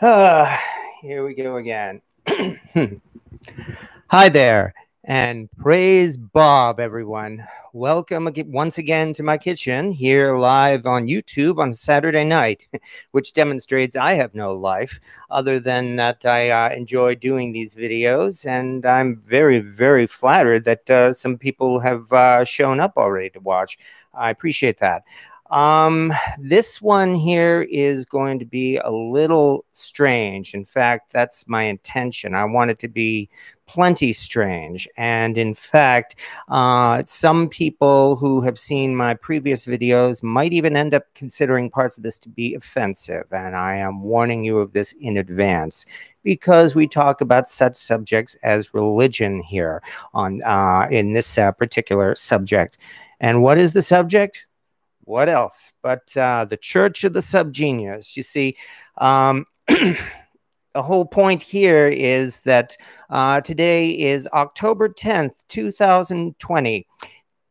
uh, here we go again. Hi there, and praise Bob, everyone. Welcome once again to my kitchen here live on YouTube on Saturday night, which demonstrates I have no life other than that I uh, enjoy doing these videos. And I'm very, very flattered that uh, some people have uh, shown up already to watch. I appreciate that. Um, this one here is going to be a little strange. In fact, that's my intention. I want it to be plenty strange. And in fact, uh, some people who have seen my previous videos might even end up considering parts of this to be offensive. And I am warning you of this in advance because we talk about such subjects as religion here on uh, in this uh, particular subject. And what is the subject? What else but uh, the Church of the Subgenius? You see, um, the whole point here is that uh, today is October 10th, 2020.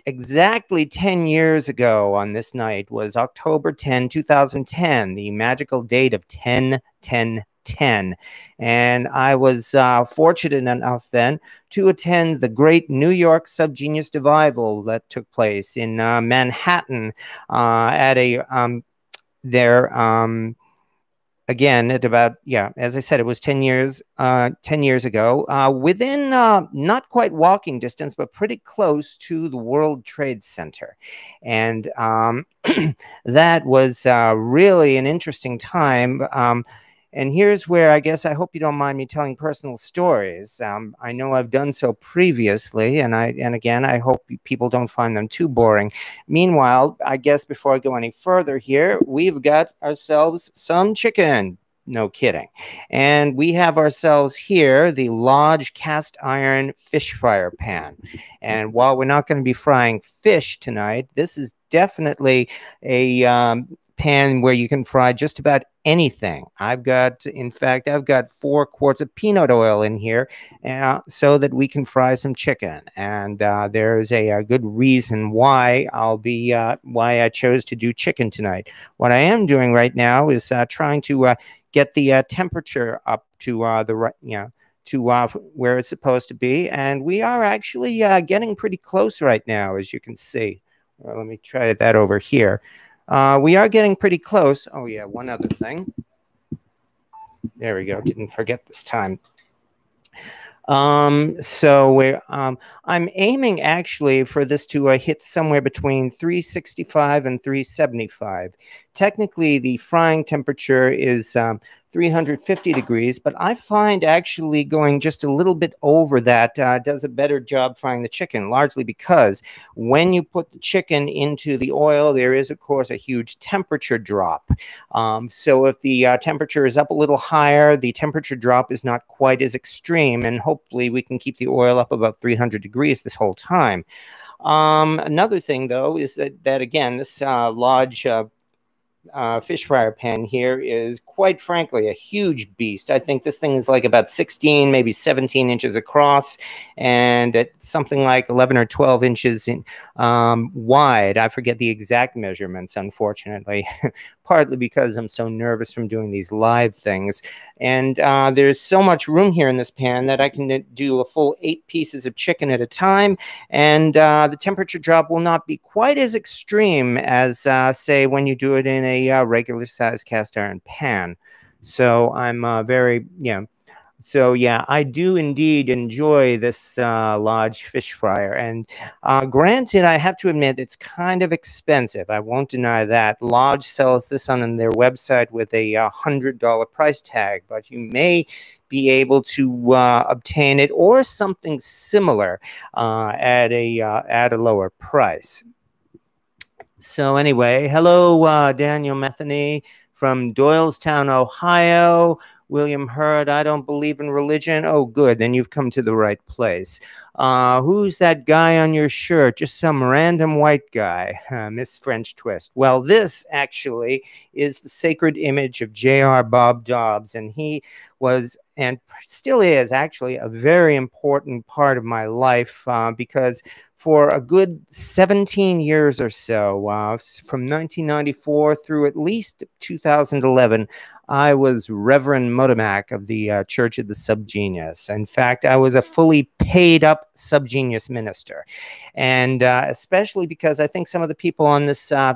Exactly 10 years ago on this night was October 10, 2010, the magical date of 10 10 10. And I was uh, fortunate enough then to attend the great New York Subgenius Devival that took place in uh, Manhattan uh, at a um, there. Um, again at about yeah as i said it was 10 years uh 10 years ago uh within uh not quite walking distance but pretty close to the world trade center and um that was uh really an interesting time um and here's where I guess I hope you don't mind me telling personal stories. Um, I know I've done so previously, and I and again I hope people don't find them too boring. Meanwhile, I guess before I go any further here, we've got ourselves some chicken. No kidding. And we have ourselves here the Lodge cast iron fish fryer pan. And while we're not going to be frying fish tonight, this is definitely a um, pan where you can fry just about anything. I've got, in fact, I've got four quarts of peanut oil in here uh, so that we can fry some chicken. And uh, there's a, a, good reason why I'll be, uh, why I chose to do chicken tonight. What I am doing right now is uh, trying to uh, get the uh, temperature up to the right, you know, to uh, where it's supposed to be. And we are actually uh, getting pretty close right now, as you can see. Well, let me try that over here. Uh, we are getting pretty close. Oh, yeah, one other thing. There we go. Didn't forget this time. Um, so we're, um, I'm aiming actually for this to uh, hit somewhere between 365 and 375. Technically, the frying temperature is um, 350 degrees, but I find actually going just a little bit over that uh, does a better job frying the chicken, largely because when you put the chicken into the oil, there is, of course, a huge temperature drop. Um, so if the uh, temperature is up a little higher, the temperature drop is not quite as extreme, and hopefully we can keep the oil up about 300 degrees this whole time. Um, another thing, though, is that, that again, this uh, uh, uh, fish fryer pan here is quite frankly a huge beast. I think this thing is like about 16, maybe 17 inches across, and at something like 11 or 12 inches in, um, wide. I forget the exact measurements, unfortunately, partly because I'm so nervous from doing these live things. And uh, there's so much room here in this pan that I can do a full eight pieces of chicken at a time, and uh, the temperature drop will not be quite as extreme as, uh, say, when you do it in a uh, regular size cast iron pan. So I'm uh, very, yeah. So yeah, I do indeed enjoy this uh, Lodge fish fryer. And uh, granted, I have to admit it's kind of expensive. I won't deny that. Lodge sells this on their website with a uh, hundred dollar price tag, but you may be able to uh, obtain it or something similar uh, at a uh, at a lower price. So anyway, hello, uh, Daniel Metheny from Doylestown, Ohio. William Hurd, I don't believe in religion. Oh, good. Then you've come to the right place. Uh, who's that guy on your shirt? Just some random white guy. Uh, Miss French Twist. Well, this actually is the sacred image of J.R. Bob Dobbs, and he was and still is actually a very important part of my life uh, because for a good 17 years or so, uh, from 1994 through at least 2011, I was Reverend Modemac of the uh, Church of the Subgenius. In fact, I was a fully paid up subgenius minister. And uh, especially because I think some of the people on this uh,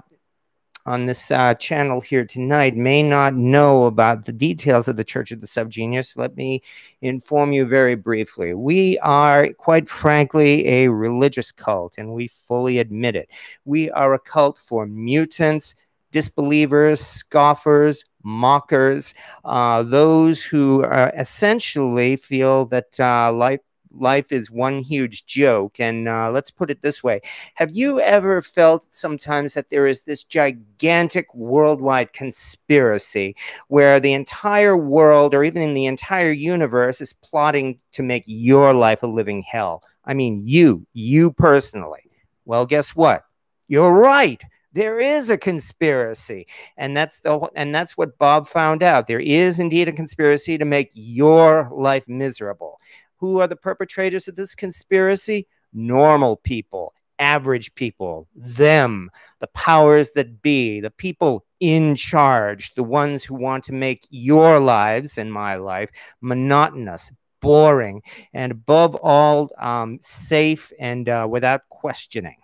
on this uh, channel here tonight may not know about the details of the Church of the Subgenius, let me inform you very briefly. We are, quite frankly, a religious cult, and we fully admit it. We are a cult for mutants, disbelievers, scoffers, mockers, uh, those who essentially feel that uh, life life is one huge joke. And uh, let's put it this way Have you ever felt sometimes that there is this gigantic worldwide conspiracy where the entire world or even in the entire universe is plotting to make your life a living hell? I mean, you, you personally. Well, guess what? You're right there is a conspiracy and that's the and that's what bob found out there is indeed a conspiracy to make your life miserable who are the perpetrators of this conspiracy? Normal people, average people, them, the powers that be, the people in charge, the ones who want to make your lives and my life monotonous, boring, and above all, um, safe and uh, without questioning.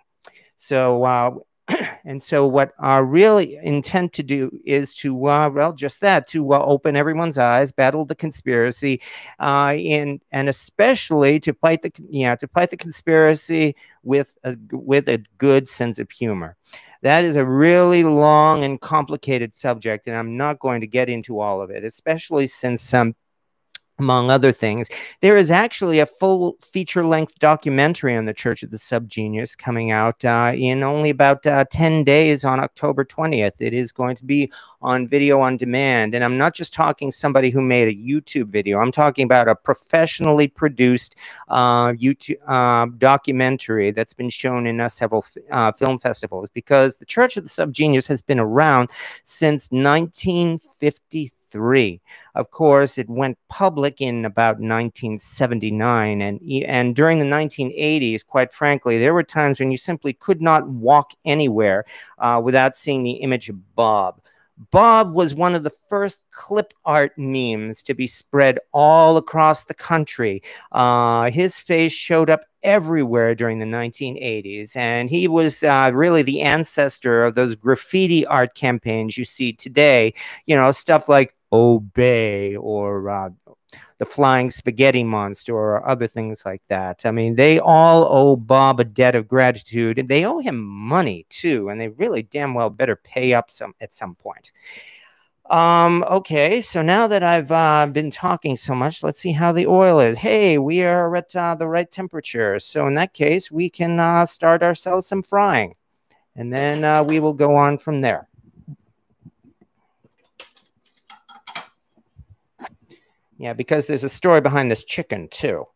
So, uh, and so what our really intent to do is to uh, well just that to uh, open everyone's eyes battle the conspiracy uh, and and especially to fight the yeah to fight the conspiracy with a with a good sense of humor. That is a really long and complicated subject and i'm not going to get into all of it especially since um, among other things. There is actually a full feature length documentary on the Church of the Subgenius coming out uh, in only about uh, 10 days on October 20th. It is going to be on video on demand. And I'm not just talking somebody who made a YouTube video, I'm talking about a professionally produced uh, YouTube uh, documentary that's been shown in uh, several uh, film festivals because the Church of the Subgenius has been around since 1953 three. Of course, it went public in about 1979, and and during the 1980s, quite frankly, there were times when you simply could not walk anywhere uh, without seeing the image of Bob. Bob was one of the first clip art memes to be spread all across the country. Uh, his face showed up everywhere during the 1980s, and he was uh, really the ancestor of those graffiti art campaigns you see today. You know, stuff like obey or uh, the flying spaghetti monster or other things like that. I mean, they all owe Bob a debt of gratitude and they owe him money too. And they really damn well better pay up some at some point. Um, okay, so now that I've uh, been talking so much, let's see how the oil is. Hey, we are at uh, the right temperature. So in that case, we can uh, start ourselves some frying. And then uh, we will go on from there. Yeah, because there's a story behind this chicken too.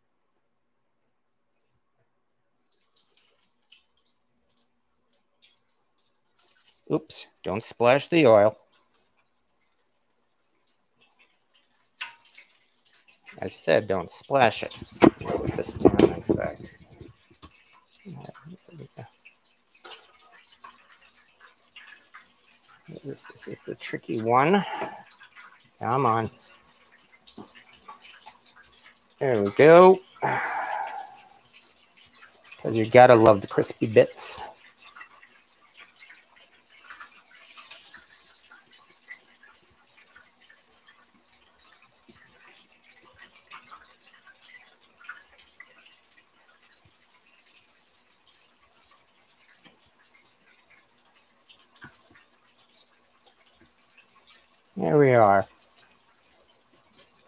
Oops, don't splash the oil. I said don't splash it. This time, in fact. This, this is the tricky one. Come on. There we go. Because you gotta love the crispy bits. There we are.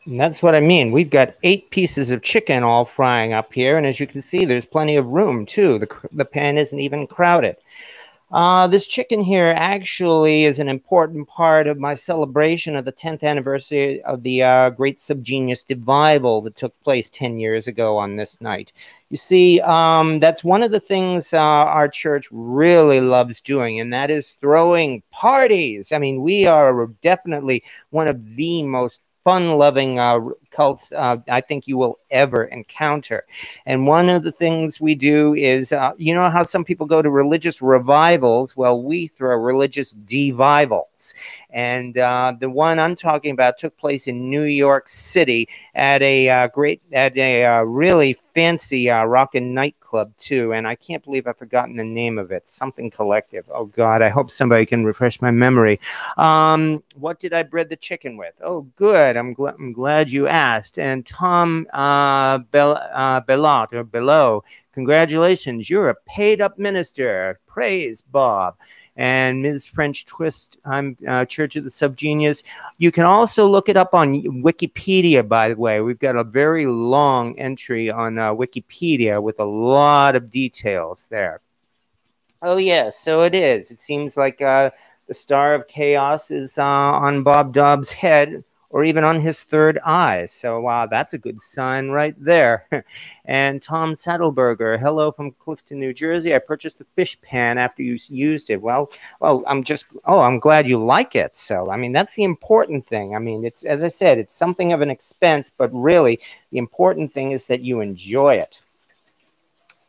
And that's what I mean. We've got eight pieces of chicken all frying up here. And as you can see, there's plenty of room too. The, the pan isn't even crowded. Uh, this chicken here actually is an important part of my celebration of the 10th anniversary of the uh, Great Subgenius Devival that took place 10 years ago on this night. You see, um, that's one of the things uh, our church really loves doing, and that is throwing parties. I mean, we are definitely one of the most fun loving uh, cults uh, I think you will ever encounter. And one of the things we do is, uh, you know, how some people go to religious revivals? Well, we throw religious devivals. And uh, the one I'm talking about took place in New York City at a uh, great, at a uh, really fancy uh, and nightclub too. And I can't believe I've forgotten the name of it. Something Collective. Oh God, I hope somebody can refresh my memory. Um, what did I bread the chicken with? Oh, good. I'm glad. I'm glad you asked. And Tom uh, Bel- uh, Belot or Below, congratulations. You're a paid up minister. Praise Bob and Ms. French Twist. I'm uh, Church of the Subgenius. You can also look it up on Wikipedia, by the way. We've got a very long entry on uh, Wikipedia with a lot of details there. Oh, yes, yeah, so it is. It seems like uh, the star of chaos is uh, on Bob Dobbs' head or even on his third eye. So wow, that's a good sign right there. and Tom Saddleberger, hello from Clifton, New Jersey. I purchased the fish pan after you used it. Well, well, I'm just oh, I'm glad you like it. So I mean, that's the important thing. I mean, it's as I said, it's something of an expense, but really the important thing is that you enjoy it.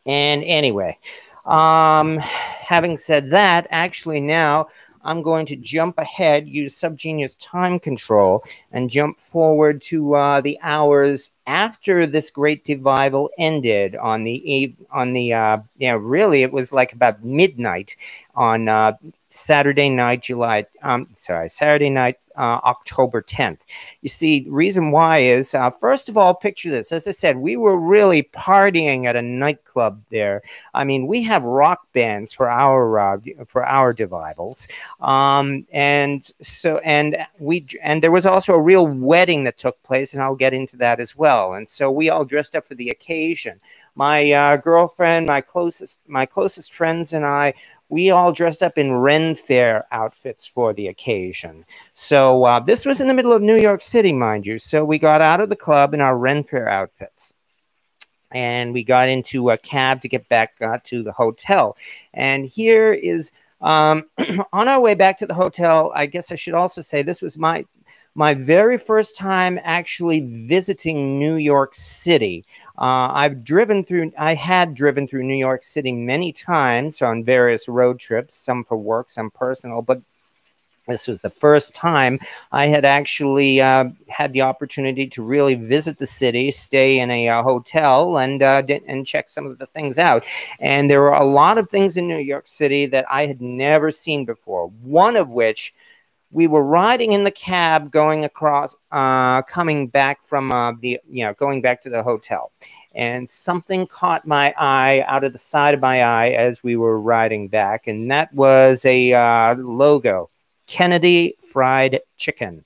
And anyway, um, having said that, actually now I'm going to jump ahead, use Subgenius time control, and jump forward to uh, the hours after this great devival ended on the on the uh, yeah really it was like about midnight on uh, Saturday night, July, um, sorry, Saturday night, uh, October 10th. You see, reason why is, uh, first of all, picture this. As I said, we were really partying at a nightclub there. I mean, we have rock bands for our uh, for our devivals, um, and so and we and there was also a real wedding that took place, and I'll get into that as well. And so we all dressed up for the occasion. My uh, girlfriend, my closest my closest friends, and I we all dressed up in Ren Fair outfits for the occasion. So uh, this was in the middle of New York City, mind you. So we got out of the club in our Ren Fair outfits. And we got into a cab to get back uh, to the hotel. And here is um, on our way back to the hotel. I guess I should also say this was my my very first time actually visiting New York City. Uh, I've driven through, I had driven through New York City many times on various road trips, some for work, some personal, but this was the first time I had actually uh, had the opportunity to really visit the city, stay in a uh, hotel, and uh, and check some of the things out. And there were a lot of things in New York City that I had never seen before. One of which we were riding in the cab going across, uh, coming back from uh, the, you know, going back to the hotel. And something caught my eye out of the side of my eye as we were riding back. And that was a uh, logo Kennedy Fried Chicken.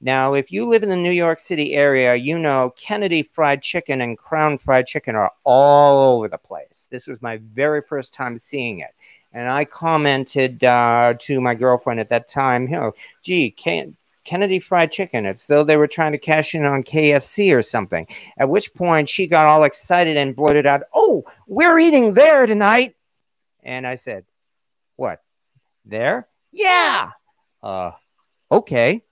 Now, if you live in the New York City area, you know Kennedy Fried Chicken and Crown Fried Chicken are all over the place. This was my very first time seeing it. And I commented uh, to my girlfriend at that time, you know, gee, can Kennedy Fried Chicken. It's though they were trying to cash in on KFC or something. At which point she got all excited and blurted out, Oh, we're eating there tonight. And I said, What? There? Yeah. Uh, okay.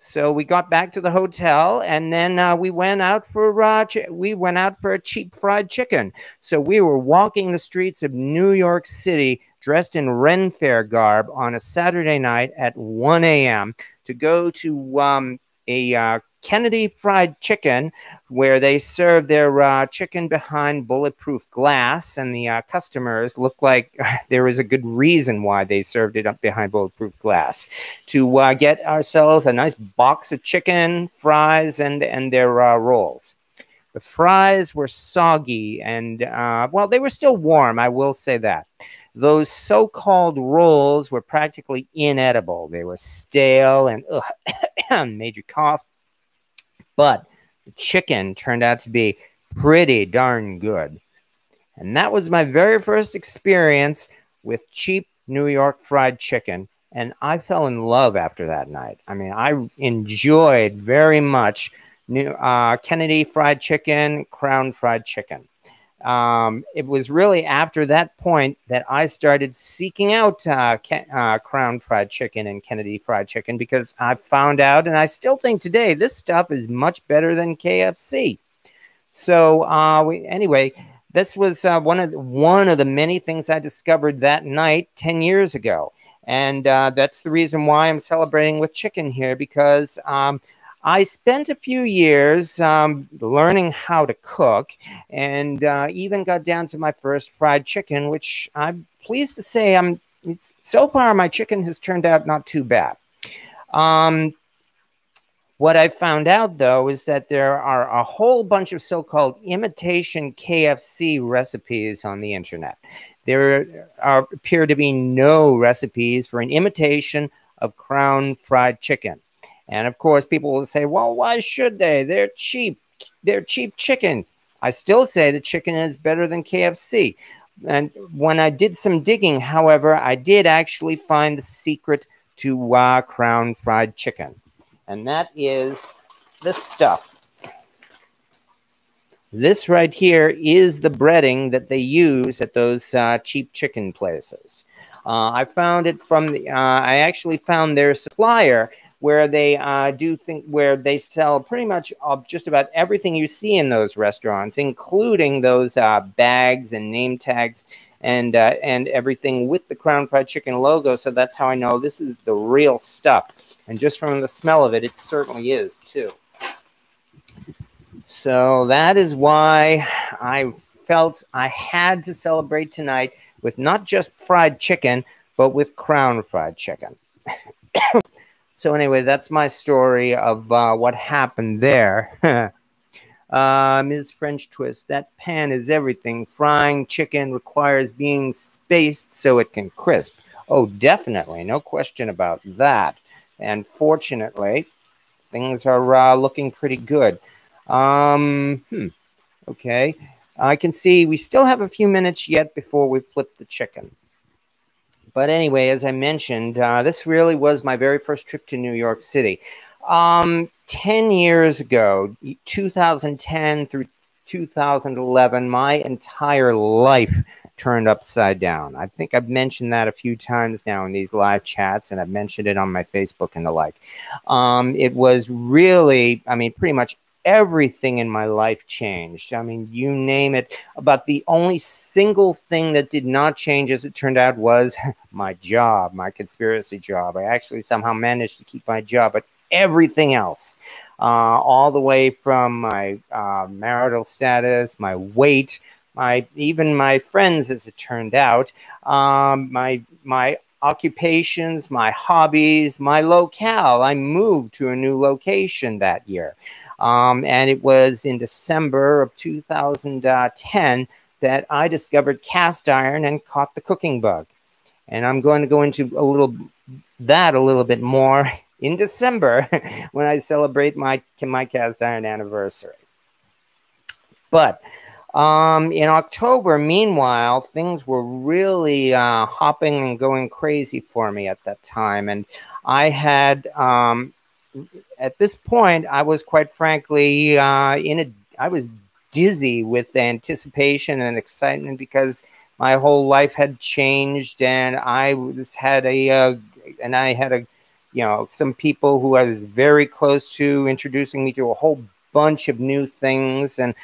So we got back to the hotel, and then uh, we went out for uh, we went out for a cheap fried chicken. So we were walking the streets of New York City, dressed in Ren Fair garb, on a Saturday night at 1 a.m. to go to um, a uh, Kennedy Fried Chicken, where they serve their uh, chicken behind bulletproof glass, and the uh, customers look like there is a good reason why they served it up behind bulletproof glass to uh, get ourselves a nice box of chicken, fries, and and their uh, rolls. The fries were soggy, and uh, well, they were still warm. I will say that. Those so-called rolls were practically inedible. They were stale and ugh, made you cough but the chicken turned out to be pretty darn good. And that was my very first experience with cheap New York fried chicken. And I fell in love after that night. I mean, I enjoyed very much new, uh, Kennedy fried chicken, Crown fried chicken. Um, it was really after that point that I started seeking out uh, uh, Crown Fried Chicken and Kennedy Fried Chicken because I found out, and I still think today, this stuff is much better than KFC. So uh, we, anyway, this was uh, one of the, one of the many things I discovered that night ten years ago, and uh, that's the reason why I'm celebrating with chicken here because. Um, I spent a few years um, learning how to cook and uh, even got down to my first fried chicken, which I'm pleased to say I'm so far my chicken has turned out not too bad. Um, what I found out though is that there are a whole bunch of so-called imitation KFC recipes on the internet. There are, appear to be no recipes for an imitation of crown fried chicken. And of course, people will say, well, why should they? They're cheap. They're cheap chicken. I still say the chicken is better than KFC. And when I did some digging, however, I did actually find the secret to uh, Crown Fried Chicken. And that is this stuff. This right here is the breading that they use at those uh, cheap chicken places. Uh, I found it from the, uh, I actually found their supplier where they uh, do think where they sell pretty much just about everything you see in those restaurants, including those uh, bags and name tags and uh, and everything with the Crown Fried Chicken logo. So that's how I know this is the real stuff. And just from the smell of it, it certainly is too. So that is why I felt I had to celebrate tonight with not just fried chicken, but with Crown Fried Chicken. So anyway, that's my story of uh, what happened there. uh, Ms. French Twist, that pan is everything. Frying chicken requires being spaced so it can crisp. Oh, definitely. No question about that. And fortunately, things are uh, looking pretty good. Um, hmm. Okay. I can see we still have a few minutes yet before we flip the chicken. But anyway, as I mentioned, uh, this really was my very first trip to New York City. Um, 10 years ago, 2010 through 2011, my entire life turned upside down. I think I've mentioned that a few times now in these live chats, and I've mentioned it on my Facebook and the like. Um, it was really, I mean, pretty much everything in my life changed. I mean, you name it. About the only single thing that did not change, as it turned out, was my job, my conspiracy job. I actually somehow managed to keep my job, but everything else, uh, all the way from my uh, marital status, my weight, my even my friends, as it turned out, um, my my occupations, my hobbies, my locale. I moved to a new location that year. Um, and it was in December of 2010 that I discovered cast iron and caught the cooking bug. And I'm going to go into a little that a little bit more in December when I celebrate my my cast iron anniversary. But um, in October, meanwhile, things were really uh, hopping and going crazy for me at that time, and I had um, at this point, I was quite frankly uh, in a, I was dizzy with anticipation and excitement because my whole life had changed, and I had a, uh, and I had a, you know, some people who I was very close to introducing me to a whole bunch of new things, and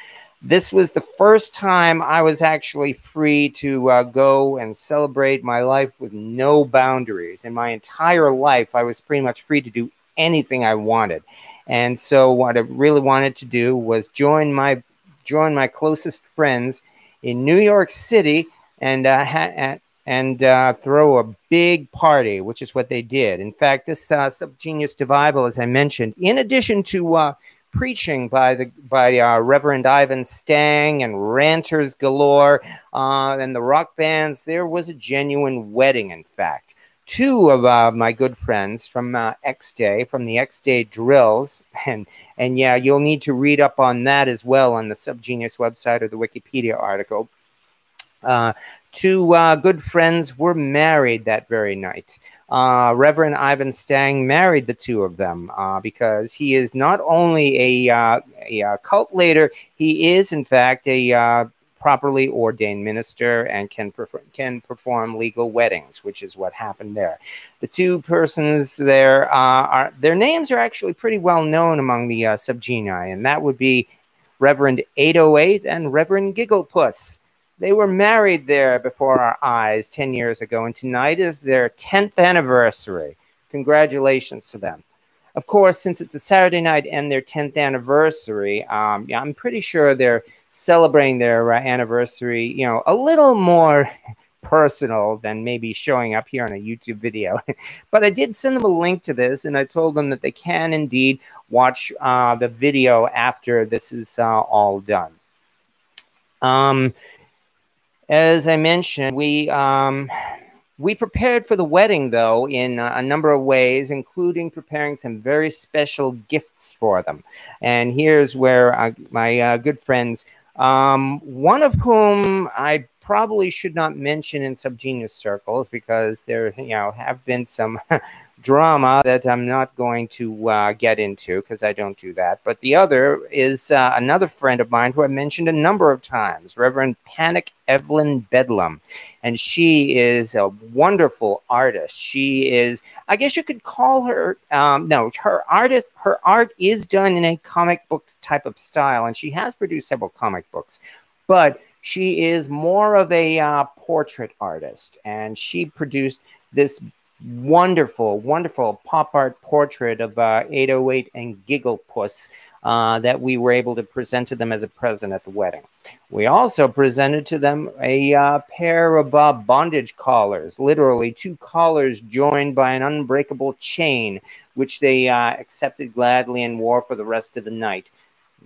this was the first time I was actually free to uh, go and celebrate my life with no boundaries. In my entire life, I was pretty much free to do anything I wanted. And so what I really wanted to do was join my join my closest friends in New York City and uh, and uh, throw a big party, which is what they did. In fact, this uh, Subgenius Devival, as I mentioned, in addition to uh, preaching by the by uh, Reverend Ivan Stang and ranters galore uh, and the rock bands, there was a genuine wedding. In fact, two of uh, my good friends from uh, X Day, from the X Day drills, and and yeah, you'll need to read up on that as well on the Subgenius website or the Wikipedia article. Uh, two uh, good friends were married that very night. Uh, Reverend Ivan Stang married the two of them uh, because he is not only a, a, cult leader, he is in fact a properly ordained minister and can can perform legal weddings, which is what happened there. The two persons there uh, are their names are actually pretty well known among the uh, subgenii, and that would be Reverend 808 and Reverend Gigglepuss. They were married there before our eyes 10 years ago, and tonight is their 10th anniversary. Congratulations to them. Of course, since it's a Saturday night and their 10th anniversary, um, yeah, I'm pretty sure they're celebrating their uh, anniversary, you know, a little more personal than maybe showing up here on a YouTube video. but I did send them a link to this and I told them that they can indeed watch uh, the video after this is uh, all done. Um, as I mentioned, we um, we prepared for the wedding, though, in a number of ways, including preparing some very special gifts for them. And here's where uh, my uh, good friends, um, one of whom I probably should not mention in subgenius circles because there, you know, have been some drama that I'm not going to uh, get into because I don't do that. But the other is uh, another friend of mine who I mentioned a number of times, Reverend Panic Evelyn Bedlam. And she is a wonderful artist. She is, I guess you could call her, um, no, her artist, her art is done in a comic book type of style. And she has produced several comic books. But she is more of a uh, portrait artist, and she produced this wonderful, wonderful pop art portrait of uh, 808 and Gigglepuss uh, that we were able to present to them as a present at the wedding. We also presented to them a uh, pair of uh, bondage collars, literally two collars joined by an unbreakable chain, which they uh, accepted gladly and wore for the rest of the night.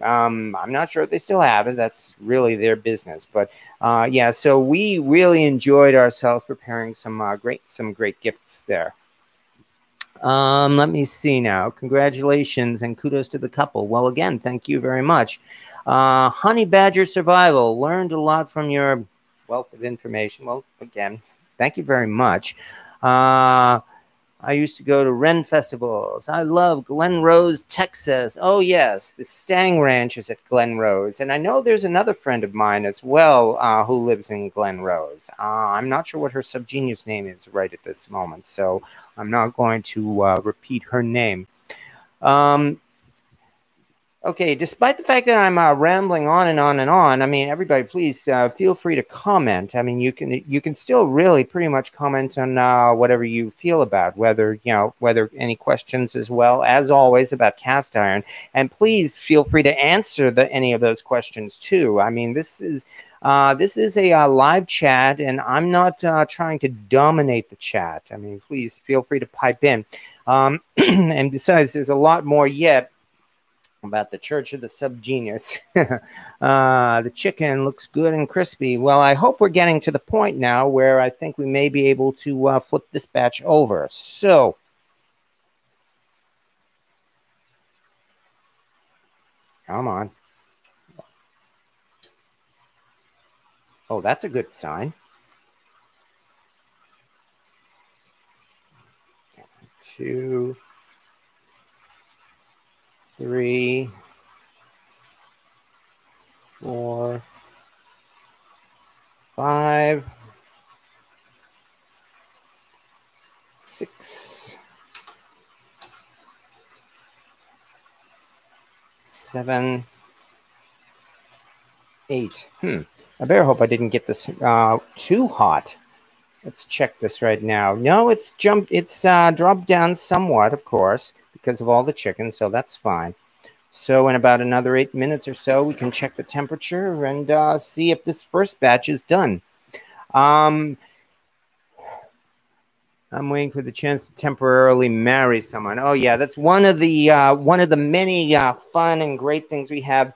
Um, I'm not sure if they still have it. That's really their business. But uh, yeah, so we really enjoyed ourselves preparing some uh, great some great gifts there. Um, let me see now. Congratulations and kudos to the couple. Well, again, thank you very much. Uh, Honey Badger Survival learned a lot from your wealth of information. Well, again, thank you very much. Uh, I used to go to Ren festivals. I love Glen Rose, Texas. Oh, yes, the Stang Ranch is at Glen Rose. And I know there's another friend of mine as well uh, who lives in Glen Rose. Uh, I'm not sure what her subgenius name is right at this moment, so I'm not going to uh, repeat her name. Um, Okay, despite the fact that I'm uh, rambling on and on and on, I mean, everybody, please uh, feel free to comment. I mean, you can you can still really pretty much comment on uh, whatever you feel about, whether you know whether any questions as well as always about cast iron, and please feel free to answer the, any of those questions too. I mean, this is uh, this is a uh, live chat, and I'm not uh, trying to dominate the chat. I mean, please feel free to pipe in. Um, and besides, there's a lot more yet about the Church of the Subgenius. uh, the chicken looks good and crispy. Well, I hope we're getting to the point now where I think we may be able to uh, flip this batch over. So, come on. Oh, that's a good sign. Two three, four, five, six, seven, eight. Hmm. I better hope I didn't get this uh, too hot. Let's check this right now. No, it's jumped. It's uh, dropped down somewhat, of course because of all the chicken, so that's fine. So in about another eight minutes or so, we can check the temperature and uh, see if this first batch is done. Um, I'm waiting for the chance to temporarily marry someone. Oh yeah, that's one of the uh, one of the many uh, fun and great things we have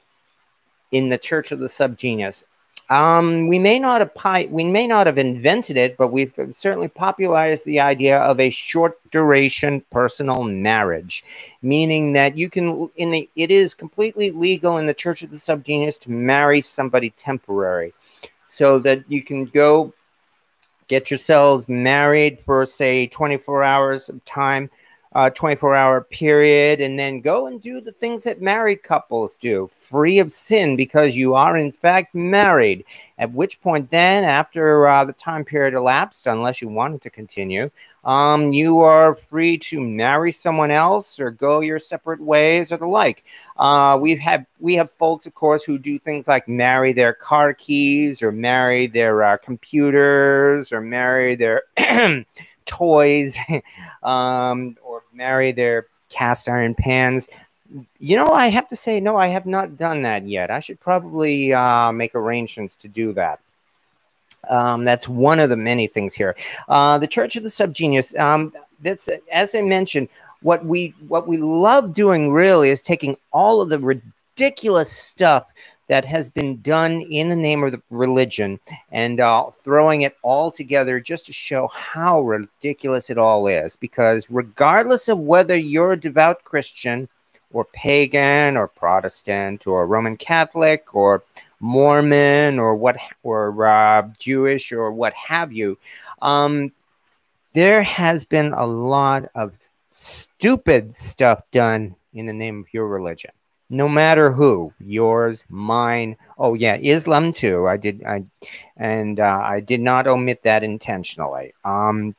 in the Church of the Subgenius. Um, we may not have we may not have invented it, but we've certainly popularized the idea of a short duration personal marriage, meaning that you can in the it is completely legal in the Church of the Subgenius to marry somebody temporary, so that you can go get yourselves married for say 24 hours of time uh, 24 hour period and then go and do the things that married couples do, free of sin, because you are in fact married. At which point, then, after uh, the time period elapsed, unless you wanted to continue, um, you are free to marry someone else or go your separate ways or the like. Uh, we have we have folks, of course, who do things like marry their car keys or marry their uh, computers or marry their toys um, marry their cast iron pans. You know, I have to say, no, I have not done that yet. I should probably uh, make arrangements to do that. Um, that's one of the many things here. Uh, the Church of the Subgenius. Um, that's as I mentioned. What we what we love doing really is taking all of the ridiculous stuff that has been done in the name of the religion and uh, throwing it all together just to show how ridiculous it all is. Because regardless of whether you're a devout Christian or pagan or Protestant or Roman Catholic or Mormon or what or uh, Jewish or what have you, um, there has been a lot of stupid stuff done in the name of your religion no matter who, yours, mine. Oh yeah, Islam too. I did, I, and uh, I did not omit that intentionally. Um,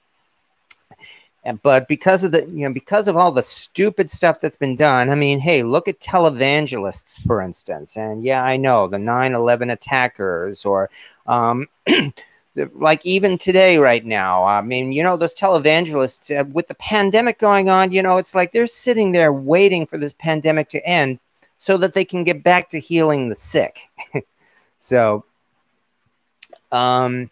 but because of the, you know, because of all the stupid stuff that's been done, I mean, hey, look at televangelists, for instance. And yeah, I know the 9/11 attackers, or um, like even today, right now. I mean, you know, those televangelists uh, with the pandemic going on, you know, it's like they're sitting there waiting for this pandemic to end so that they can get back to healing the sick. so, um,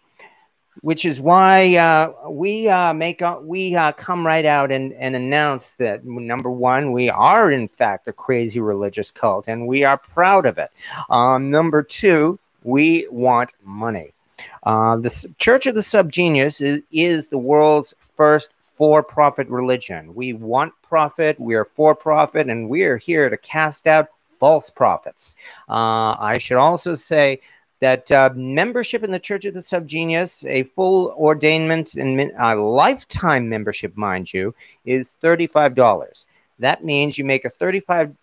which is why uh, we uh, make uh, we come right out and, and announce that number one, we are in fact a crazy religious cult, and we are proud of it. Um, number two, we want money. Uh, the Church of the Subgenius is, is the world's first for profit religion. We want profit, we are for profit, and we are here to cast out false prophets. Uh, I should also say that uh, membership in the Church of the Subgenius, a full ordainment and a lifetime membership, mind you, is $35. That means you make a $35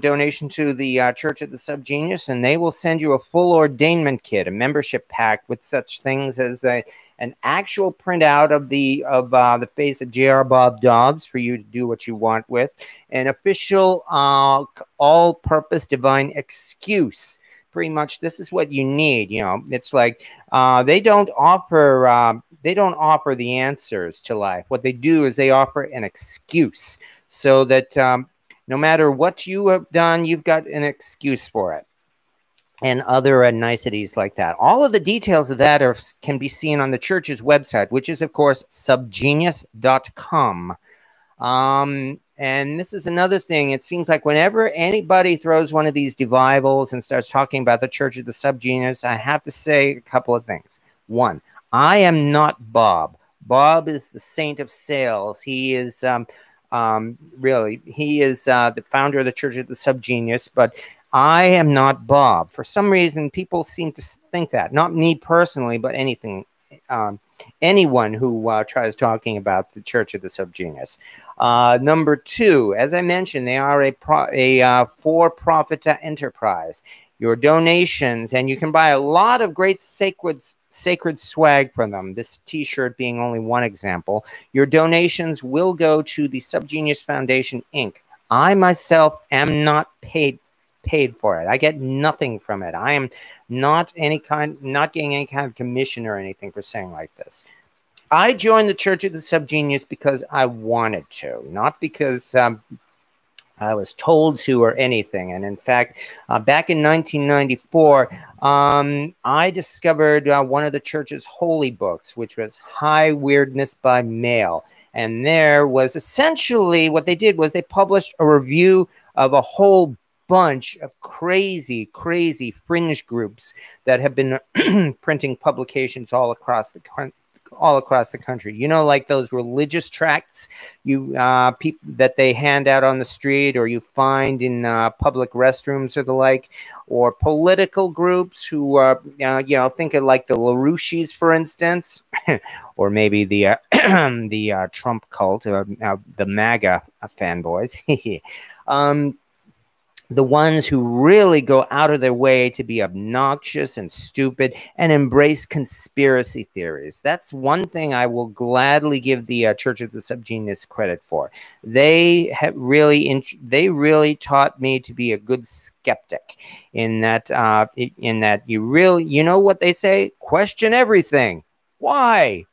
donation to the uh, Church of the Subgenius, and they will send you a full ordainment kit, a membership pack with such things as a an actual printout of the of uh, the face of J.R. Bob Dobbs for you to do what you want with, an official uh, all-purpose divine excuse. Pretty much, this is what you need. You know, it's like uh, they don't offer uh, they don't offer the answers to life. What they do is they offer an excuse so that um, no matter what you have done, you've got an excuse for it and other uh, niceties like that. All of the details of that are, can be seen on the church's website, which is, of course, subgenius.com. Um, and this is another thing. It seems like whenever anybody throws one of these devivals and starts talking about the Church of the Subgenius, I have to say a couple of things. One, I am not Bob. Bob is the saint of sales. He is um, um, really he is uh, the founder of the Church of the Subgenius, but I am not Bob. For some reason, people seem to think that. Not me personally, but anything, um, anyone who uh, tries talking about the Church of the Subgenius. Uh, number two, as I mentioned, they are a, pro- a uh, for-profit enterprise. Your donations, and you can buy a lot of great sacred sacred swag from them. This T-shirt being only one example. Your donations will go to the Subgenius Foundation Inc. I myself am not paid paid for it. I get nothing from it. I am not any kind, not getting any kind of commission or anything for saying like this. I joined the Church of the Subgenius because I wanted to, not because um, I was told to or anything. And in fact, uh, back in 1994, um, I discovered uh, one of the church's holy books, which was High Weirdness by Mail. And there was essentially what they did was they published a review of a whole bunch of crazy, crazy fringe groups that have been printing publications all across the, all across the country. You know, like those religious tracts you uh, that they hand out on the street, or you find in uh, public restrooms or the like, or political groups who are, uh, you know, think of like the LaRouches, for instance, or maybe the uh, the uh, Trump cult, or uh, the MAGA fanboys. um, the ones who really go out of their way to be obnoxious and stupid and embrace conspiracy theories. That's one thing I will gladly give the uh, Church of the Subgenius credit for. They have really they really taught me to be a good skeptic in that uh, in that you really you know what they say question everything. Why?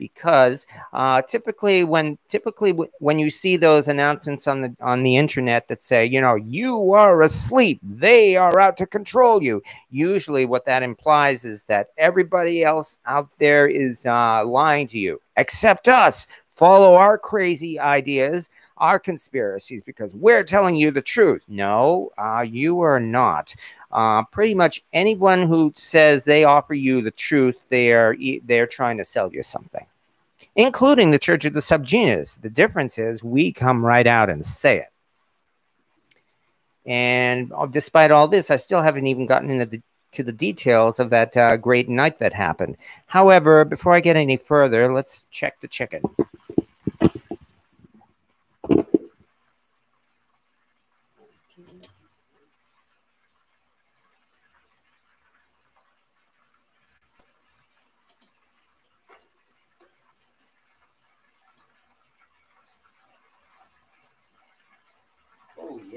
Because uh, typically when typically when you see those announcements on the on the internet that say you know you are asleep they are out to control you usually what that implies is that everybody else out there is uh, lying to you except us. Follow our crazy ideas our conspiracies because we're telling you the truth. No uh, you are not. Uh, pretty much anyone who says they offer you the truth, they are they're trying to sell you something, including the Church of the Subgenius. The difference is we come right out and say it. And uh, despite all this, I still haven't even gotten into the to the details of that uh, great night that happened. However, before I get any further, let's check the chicken.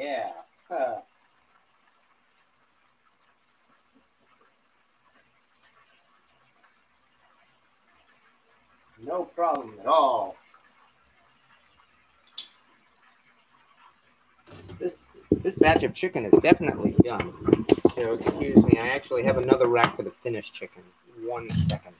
Yeah. Huh. No problem at all. This this batch of chicken is definitely done. So excuse me, I actually have another rack for the finished chicken. One second.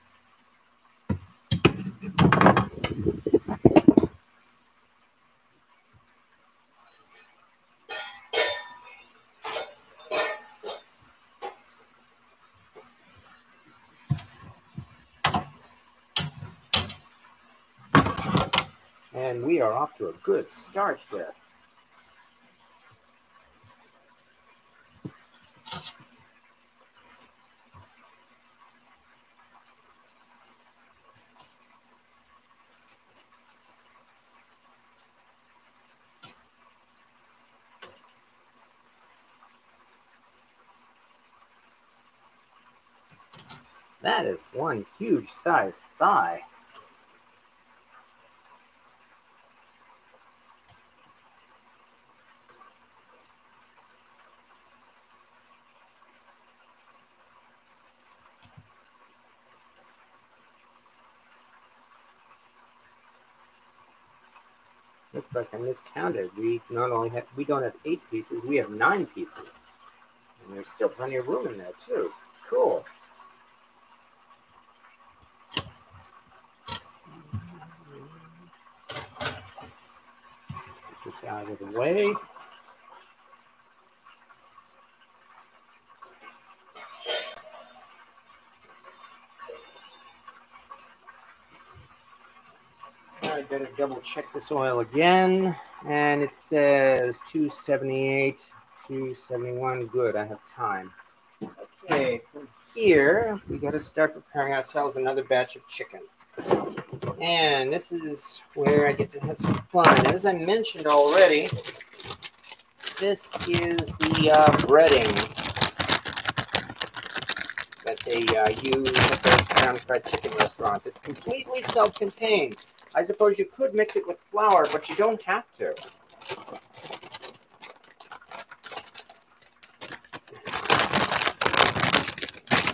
And we are off to a good start here. That is one huge size thigh. Looks like I miscounted. We not only have we don't have eight pieces, we have nine pieces. And there's still plenty of room in there too. Cool. Get this out of the way. better double check this oil again. And it says 278, 271. Good, I have time. Okay, from here, we got to start preparing ourselves another batch of chicken. And this is where I get to have some fun. As I mentioned already, this is the uh, breading that they uh, use at those pan fried chicken restaurants. It's completely self-contained. I suppose you could mix it with flour, but you don't have to.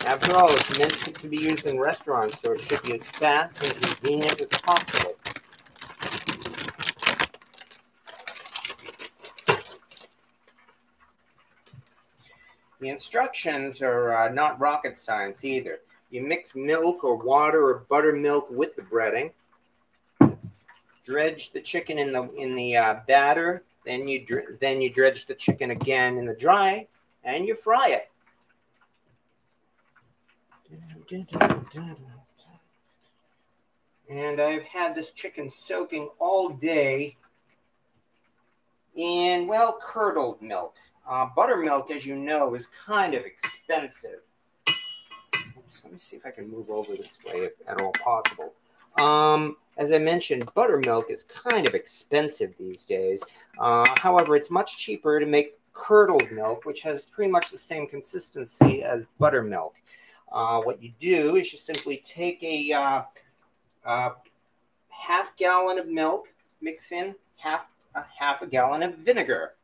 After all, it's meant to be used in restaurants, so it should be as fast and convenient as possible. The instructions are uh, not rocket science either. You mix milk or water or buttermilk with the breading dredge the chicken in the in the uh, batter. Then you then you dredge the chicken again in the dry, and you fry it. And I've had this chicken soaking all day in, well, curdled milk. Uh, buttermilk, as you know, is kind of expensive. Oops, let me see if I can move over this way if at all possible. Um, as I mentioned, buttermilk is kind of expensive these days. Uh, however, it's much cheaper to make curdled milk, which has pretty much the same consistency as buttermilk. Uh, what you do is you simply take a uh, uh, half gallon of milk, mix in half a half a gallon of vinegar,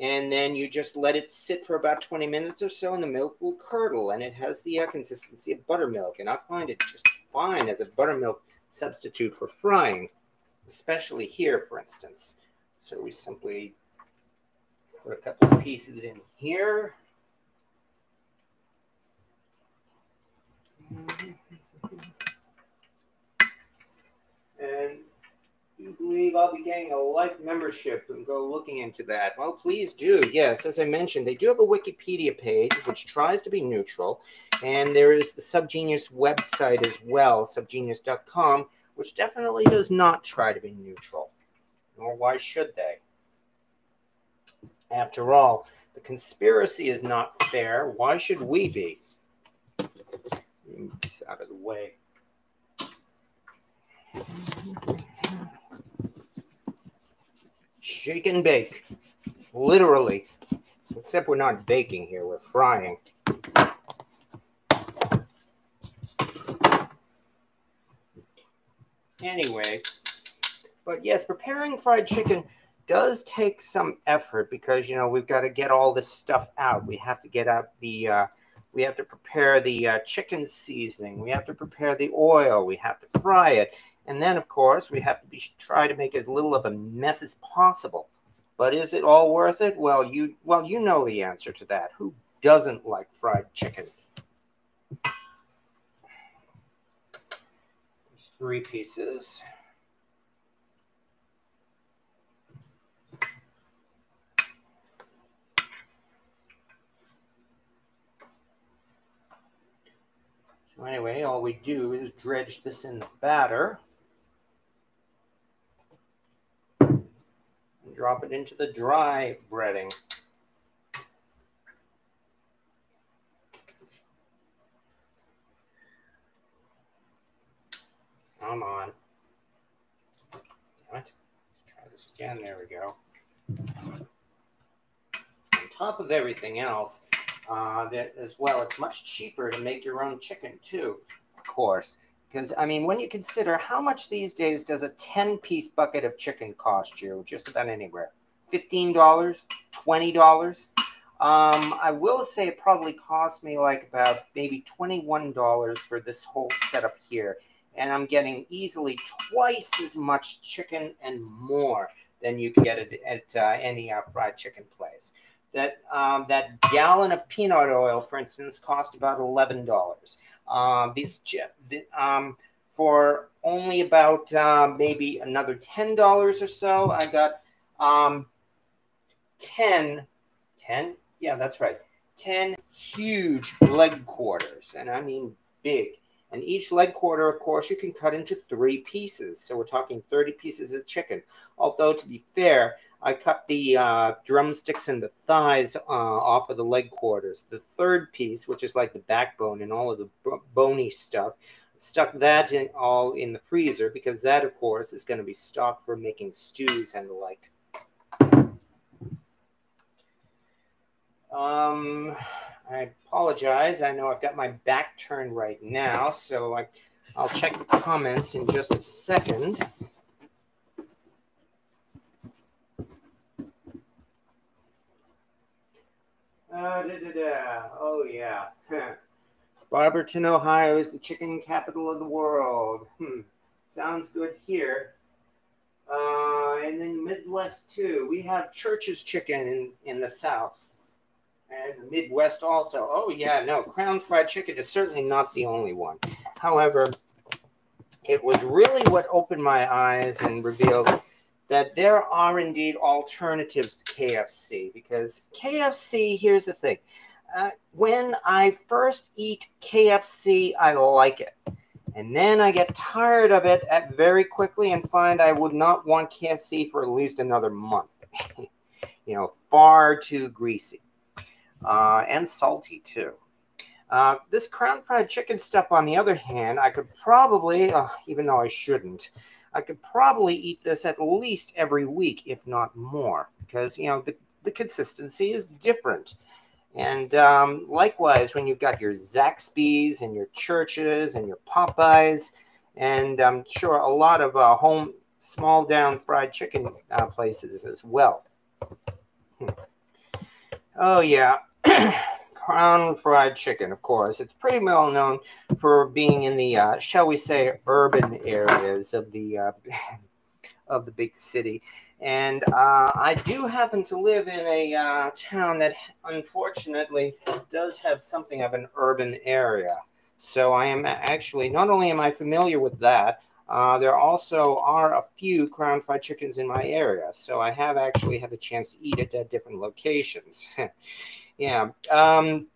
and then you just let it sit for about 20 minutes or so, and the milk will curdle, and it has the uh, consistency of buttermilk. And I find it just fine as a buttermilk substitute for frying, especially here, for instance. So we simply put a couple of pieces in here. And believe I'll be getting a life membership and go looking into that? Well, please do. Yes, as I mentioned, they do have a Wikipedia page which tries to be neutral. And there is the Subgenius website as well, subgenius.com, which definitely does not try to be neutral. Nor why should they? After all, the conspiracy is not fair. Why should we be? Move this out of the way. Shake and bake. Literally. Except we're not baking here, we're frying. Anyway, but yes, preparing fried chicken does take some effort because you know we've got to get all this stuff out. We have to get out the, uh, we have to prepare the uh, chicken seasoning. We have to prepare the oil. We have to fry it, and then of course we have to be, try to make as little of a mess as possible. But is it all worth it? Well, you well you know the answer to that. Who doesn't like fried chicken? There's three pieces. So anyway, all we do is dredge this in the batter. Drop it into the dry breading. Come on. Damn it. Let's try this again. There we go. On top of everything else, uh, that as well. It's much cheaper to make your own chicken too, of course. Because, I mean, when you consider how much these days does a 10 piece bucket of chicken cost you, just about anywhere $15, $20. Um, I will say it probably cost me like about maybe $21 for this whole setup here. And I'm getting easily twice as much chicken and more than you can get at, at uh, any uh, fried chicken place. That, um, that gallon of peanut oil, for instance, cost about $11. Um, uh, these the, um, for only about uh, maybe another ten dollars or so. I got um, 10, 10, yeah, that's right, ten huge leg quarters, and I mean big. And each leg quarter, of course, you can cut into three pieces. So we're talking 30 pieces of chicken. Although, to be fair, I cut the uh, drumsticks and the thighs uh, off of the leg quarters. The third piece, which is like the backbone and all of the bony stuff, stuck that in all in the freezer because that, of course, is going to be stocked for making stews and the like. Um, I apologize. I know I've got my back turned right now, so I, I'll check the comments in just a second. Uh, da, da, da. Oh, yeah. Barberton, Ohio is the chicken capital of the world. Hmm. Sounds good here. Uh, and then Midwest, too. We have Church's chicken in, in the South. And the Midwest also. Oh, yeah, no. Crown fried chicken is certainly not the only one. However, it was really what opened my eyes and revealed that there are indeed alternatives to KFC because KFC, here's the thing. Uh, when I first eat KFC, I like it. And then I get tired of it very quickly and find I would not want KFC for at least another month. you know, far too greasy uh, and salty too. Uh, this crown fried chicken stuff, on the other hand, I could probably, uh, even though I shouldn't, I could probably eat this at least every week, if not more, because, you know, the, the consistency is different. And um, likewise, when you've got your Zaxby's and your Churches and your Popeyes, and I'm sure a lot of uh, home small down fried chicken uh, places as well. Hmm. Oh, yeah. Crown Fried Chicken, of course. It's pretty well known for being in the, uh, shall we say, urban areas of the uh, of the big city. And uh, I do happen to live in a uh, town that, unfortunately, does have something of an urban area. So I am actually not only am I familiar with that, uh, there also are a few Crown Fried Chickens in my area. So I have actually had a chance to eat it at different locations. yeah. Um,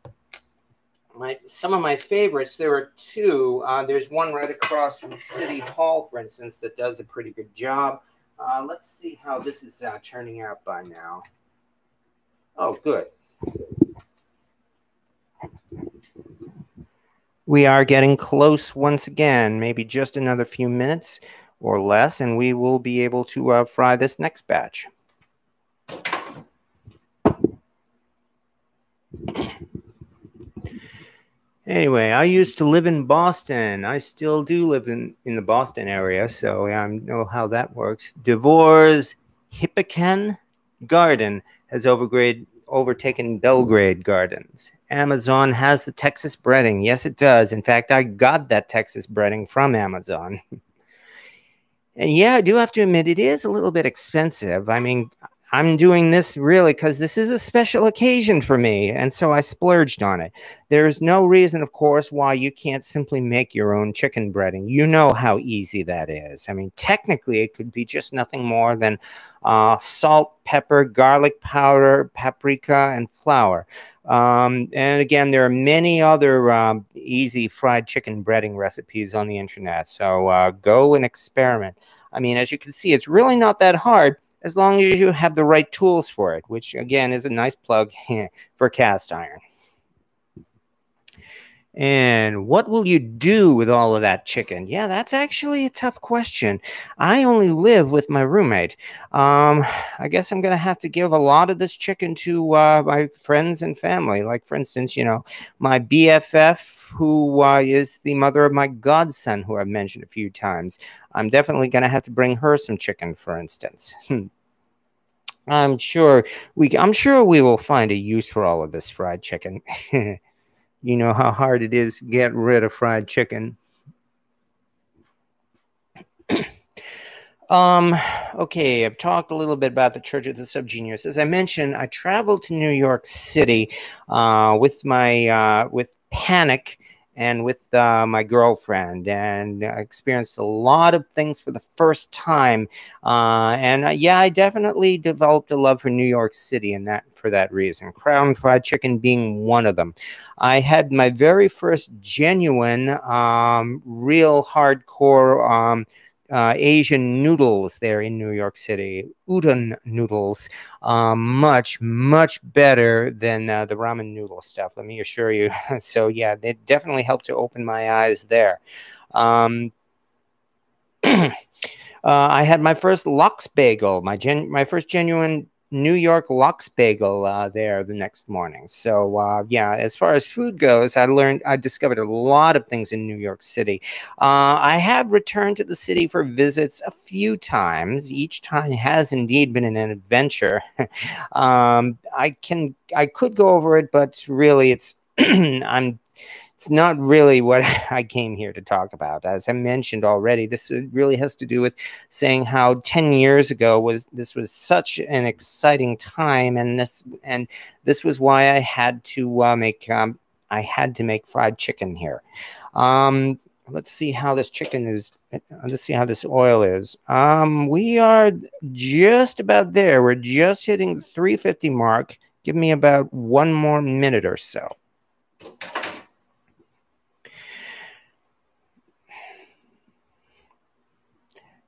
my, some of my favorites, there are two. Uh, there's one right across from City Hall, for instance, that does a pretty good job. Uh, let's see how this is uh, turning out by now. Oh, good. We are getting close once again, maybe just another few minutes or less, and we will be able to uh, fry this next batch. Anyway, I used to live in Boston. I still do live in, in the Boston area, so I know how that works. Devore's Hippocaine Garden has overgrade, overtaken Belgrade Gardens. Amazon has the Texas breading. Yes, it does. In fact, I got that Texas breading from Amazon. and yeah, I do have to admit, it is a little bit expensive. I mean, I'm doing this really because this is a special occasion for me, and so I splurged on it. There's no reason, of course, why you can't simply make your own chicken breading. You know how easy that is. I mean, technically, it could be just nothing more than uh, salt, pepper, garlic powder, paprika, and flour. Um, and again, there are many other um, easy fried chicken breading recipes on the internet. So uh, go and experiment. I mean, as you can see, it's really not that hard as long as you have the right tools for it, which again is a nice plug for cast iron. And what will you do with all of that chicken? Yeah, that's actually a tough question. I only live with my roommate. Um, I guess I'm going to have to give a lot of this chicken to uh, my friends and family. Like, for instance, you know, my BFF, who uh, is the mother of my godson, who I've mentioned a few times. I'm definitely going to have to bring her some chicken, for instance. I'm sure we I'm sure we will find a use for all of this fried chicken. you know how hard it is to get rid of fried chicken. um okay, I've talked a little bit about the Church of the Subgenius. As I mentioned, I traveled to New York City uh, with my uh, with Panic and with uh, my girlfriend and I experienced a lot of things for the first time. Uh, and uh, yeah, I definitely developed a love for New York City and that for that reason. Crown fried chicken being one of them. I had my very first genuine, um, real hardcore um, uh, Asian noodles there in New York City, udon noodles, um, much, much better than uh, the ramen noodle stuff, let me assure you. so, yeah, they definitely helped to open my eyes there. Um, uh, I had my first lox bagel, my gen- my first genuine New York lox bagel uh, there the next morning. So uh, yeah, as far as food goes, I learned I discovered a lot of things in New York City. Uh, I have returned to the city for visits a few times. Each time has indeed been an adventure. um, I can I could go over it, but really it's I'm it's not really what I came here to talk about. As I mentioned already, this really has to do with saying how 10 years ago was this was such an exciting time, and this and this was why I had to uh, make um, I had to make fried chicken here. Um, let's see how this chicken is. Let's see how this oil is. Um, we are just about there. We're just hitting the 350 mark. Give me about one more minute or so.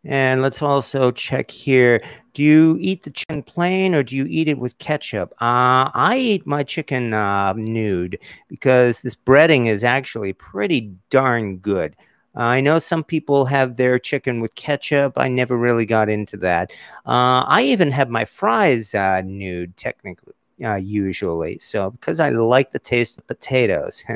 And let's also check here. Do you eat the chicken plain or do you eat it with ketchup? Uh, I eat my chicken uh, nude because this breading is actually pretty darn good. Uh, I know some people have their chicken with ketchup. I never really got into that. Uh, I even have my fries uh, nude, technically, uh, usually. So because I like the taste of potatoes.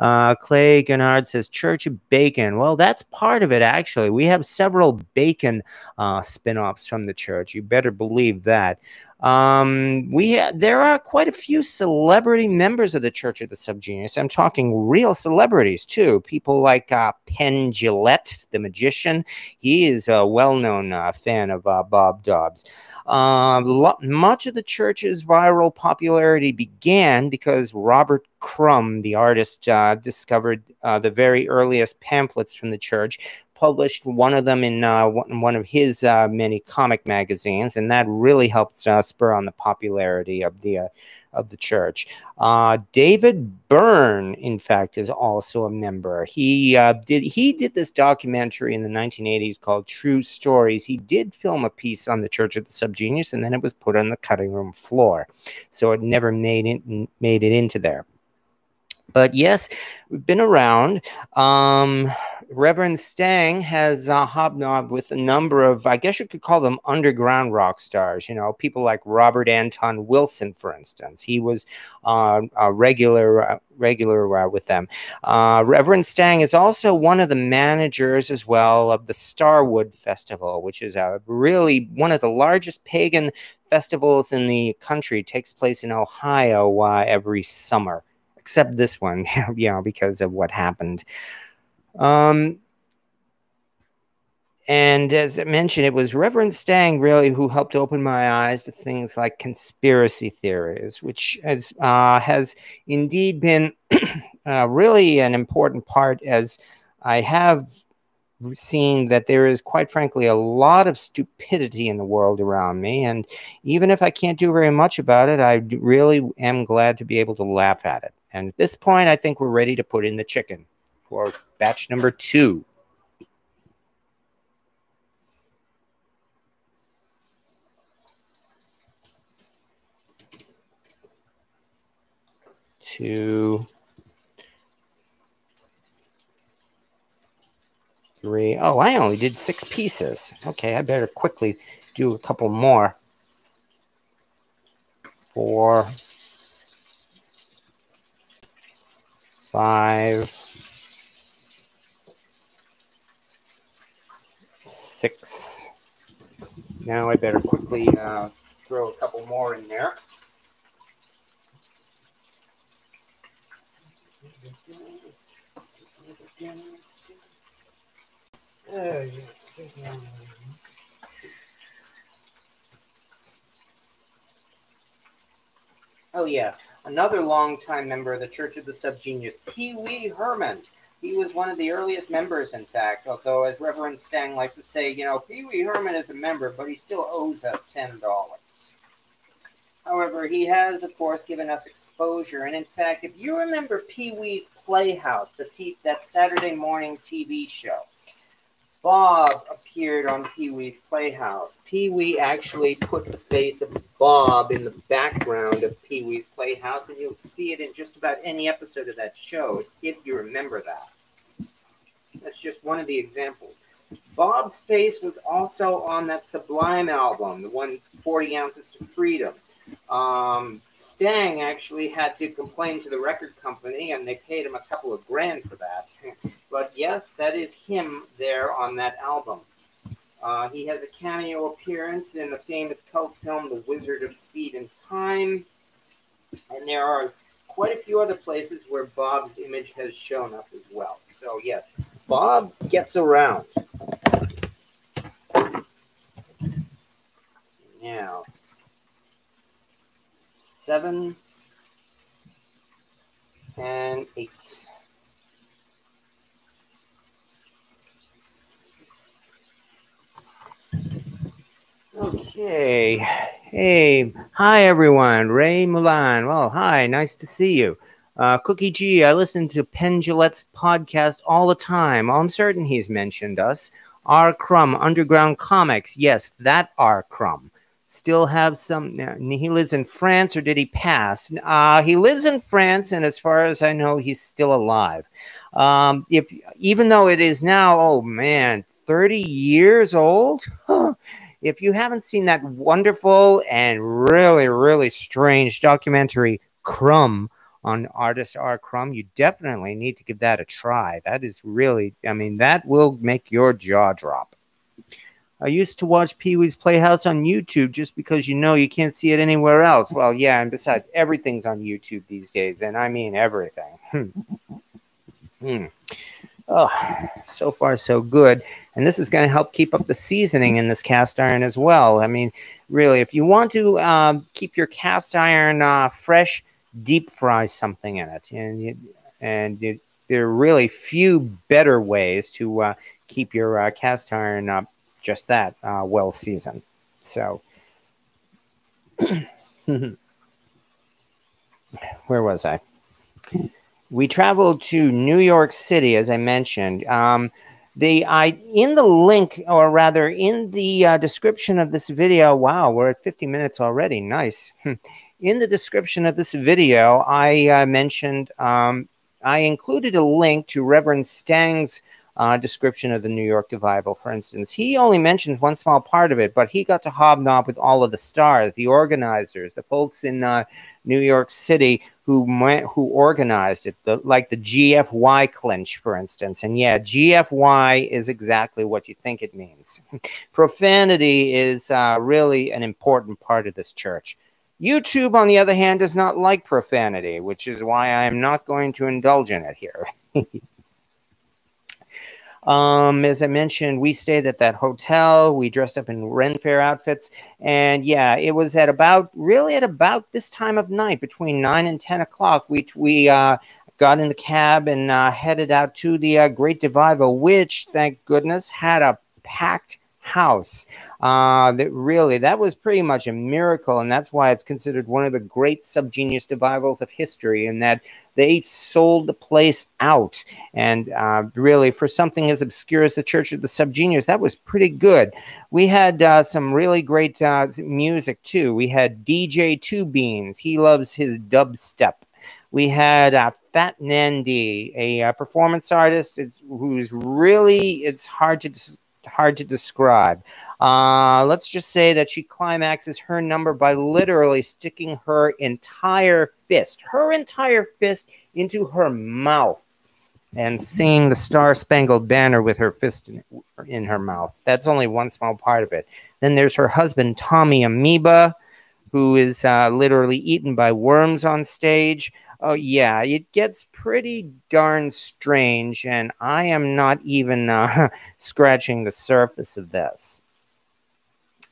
Uh, Clay Gennard says Church Bacon. Well, that's part of it, actually. We have several bacon uh, spin offs from the church. You better believe that. Um, we there are quite a few celebrity members of the Church of the Subgenius. I'm talking real celebrities too. People like uh, Penn Jillette, the magician. He is a well-known uh, fan of uh, Bob Dobbs. Uh, much of the church's viral popularity began because Robert Crumb, the artist, uh, discovered uh, the very earliest pamphlets from the church published one of them in uh, one of his uh, many comic magazines, and that really helped uh, spur on the popularity of the uh, of the church. Uh, David Byrne, in fact, is also a member. He uh, did he did this documentary in the 1980s called True Stories. He did film a piece on the Church of the Subgenius, and then it was put on the cutting room floor, so it never made it made it into there. But yes, we've been around. Um, Reverend Stang has uh, hobnobbed with a number of, I guess you could call them underground rock stars. You know, people like Robert Anton Wilson, for instance. He was uh, a regular, uh, regular uh, with them. Uh, Reverend Stang is also one of the managers as well of the Starwood Festival, which is a really one of the largest pagan festivals in the country. It takes place in Ohio uh, every summer except this one, you know, because of what happened. Um, and as I mentioned, it was Reverend Stang really who helped open my eyes to things like conspiracy theories, which has, uh, has indeed been uh, really an important part as I have seen that there is, quite frankly, a lot of stupidity in the world around me. And even if I can't do very much about it, I really am glad to be able to laugh at it. And at this point, I think we're ready to put in the chicken for batch number two. Two, three. Oh, I only did six pieces. Okay, I better quickly do a couple more. Four, five, six. Now I better quickly uh, throw a couple more in there. Oh yeah, another longtime member of the Church of the Subgenius, Pee Wee Herman. He was one of the earliest members, in fact, although, as Reverend Stang likes to say, you know, Pee Wee Herman is a member, but he still owes us $10. However, he has, of course, given us exposure. And in fact, if you remember Pee Wee's Playhouse, the t- that Saturday morning TV show, Bob appeared on Pee Wee's Playhouse. Pee Wee actually put the face of Bob in the background of Pee Wee's Playhouse, and you'll see it in just about any episode of that show if you remember that. That's just one of the examples. Bob's face was also on that Sublime album, the one 40 Ounces to Freedom. Um, Stang actually had to complain to the record company, and they paid him a couple of grand for that. but yes, that is him there on that album. Uh, he has a cameo appearance in the famous cult film The Wizard of Speed and Time. And there are quite a few other places where Bob's image has shown up as well. So, yes, Bob gets around. Now, seven, and eight. Okay. Hey, hi everyone. Ray Mulan. Well, hi. Nice to see you. Uh, Cookie G, I listen to Penn Jillette's podcast all the time. I'm certain he's mentioned us R. Crumb, Underground Comics. Yes, that R. Crumb. Still have some. He lives in France, or did he pass? Uh, he lives in France, and as far as I know, he's still alive. Um, if even though it is now, oh man, 30 years old. if you haven't seen that wonderful and really, really strange documentary, Crumb, on artist R. Crumb, you definitely need to give that a try. That is really, I mean, that will make your jaw drop. I used to watch Pee Wee's Playhouse on YouTube just because you know you can't see it anywhere else. Well, yeah, and besides, everything's on YouTube these days, and I mean everything. Hmm. hmm. Oh, so far so good. And this is going to help keep up the seasoning in this cast iron as well. I mean, really, if you want to uh, keep your cast iron uh, fresh, deep fry something in it. And, you, and you, there are really few better ways to uh, keep your uh, cast iron up just that uh, well seasoned. So, where was I? we traveled to New York City, as I mentioned. Um, the I in the link, or rather in the uh, description of this video. Wow, we're at 50 minutes already. Nice. in the description of this video, I uh, mentioned um, I included a link to Reverend Stang's uh, description of the New York Devival, for instance. He only mentioned one small part of it, but he got to hobnob with all of the stars, the organizers, the folks in uh, New York City who went, who organized it, the, like the GFY clench, for instance. And yeah, GFY is exactly what you think it means. Profanity is uh, really an important part of this church. YouTube, on the other hand, does not like profanity, which is why I am not going to indulge in it here. Um, as I mentioned, we stayed at that hotel. We dressed up in Ren Fair outfits. And yeah, it was at about, really at about this time of night, between 9 and 10 o'clock, we, we uh, got in the cab and uh, headed out to the uh, Great Devival, which, thank goodness, had a packed house. Uh, that really, that was pretty much a miracle, and that's why it's considered one of the great subgenius devivals of history. In that they sold the place out. And uh, really, for something as obscure as the Church of the Subgenius, that was pretty good. We had uh, some really great uh, music too. We had DJ Two Beans. He loves his dubstep. We had uh, Fat Nandy, a, a uh, performance artist who's really, it's hard to hard to describe. Uh, let's just say that she climaxes her number by literally sticking her entire fist, her entire fist, into her mouth and singing the Star Spangled Banner with her fist in, in, her mouth. That's only one small part of it. Then there's her husband, Tommy Amoeba, who is uh, literally eaten by worms on stage. Oh, yeah, it gets pretty darn strange, and I am not even uh, scratching the surface of this.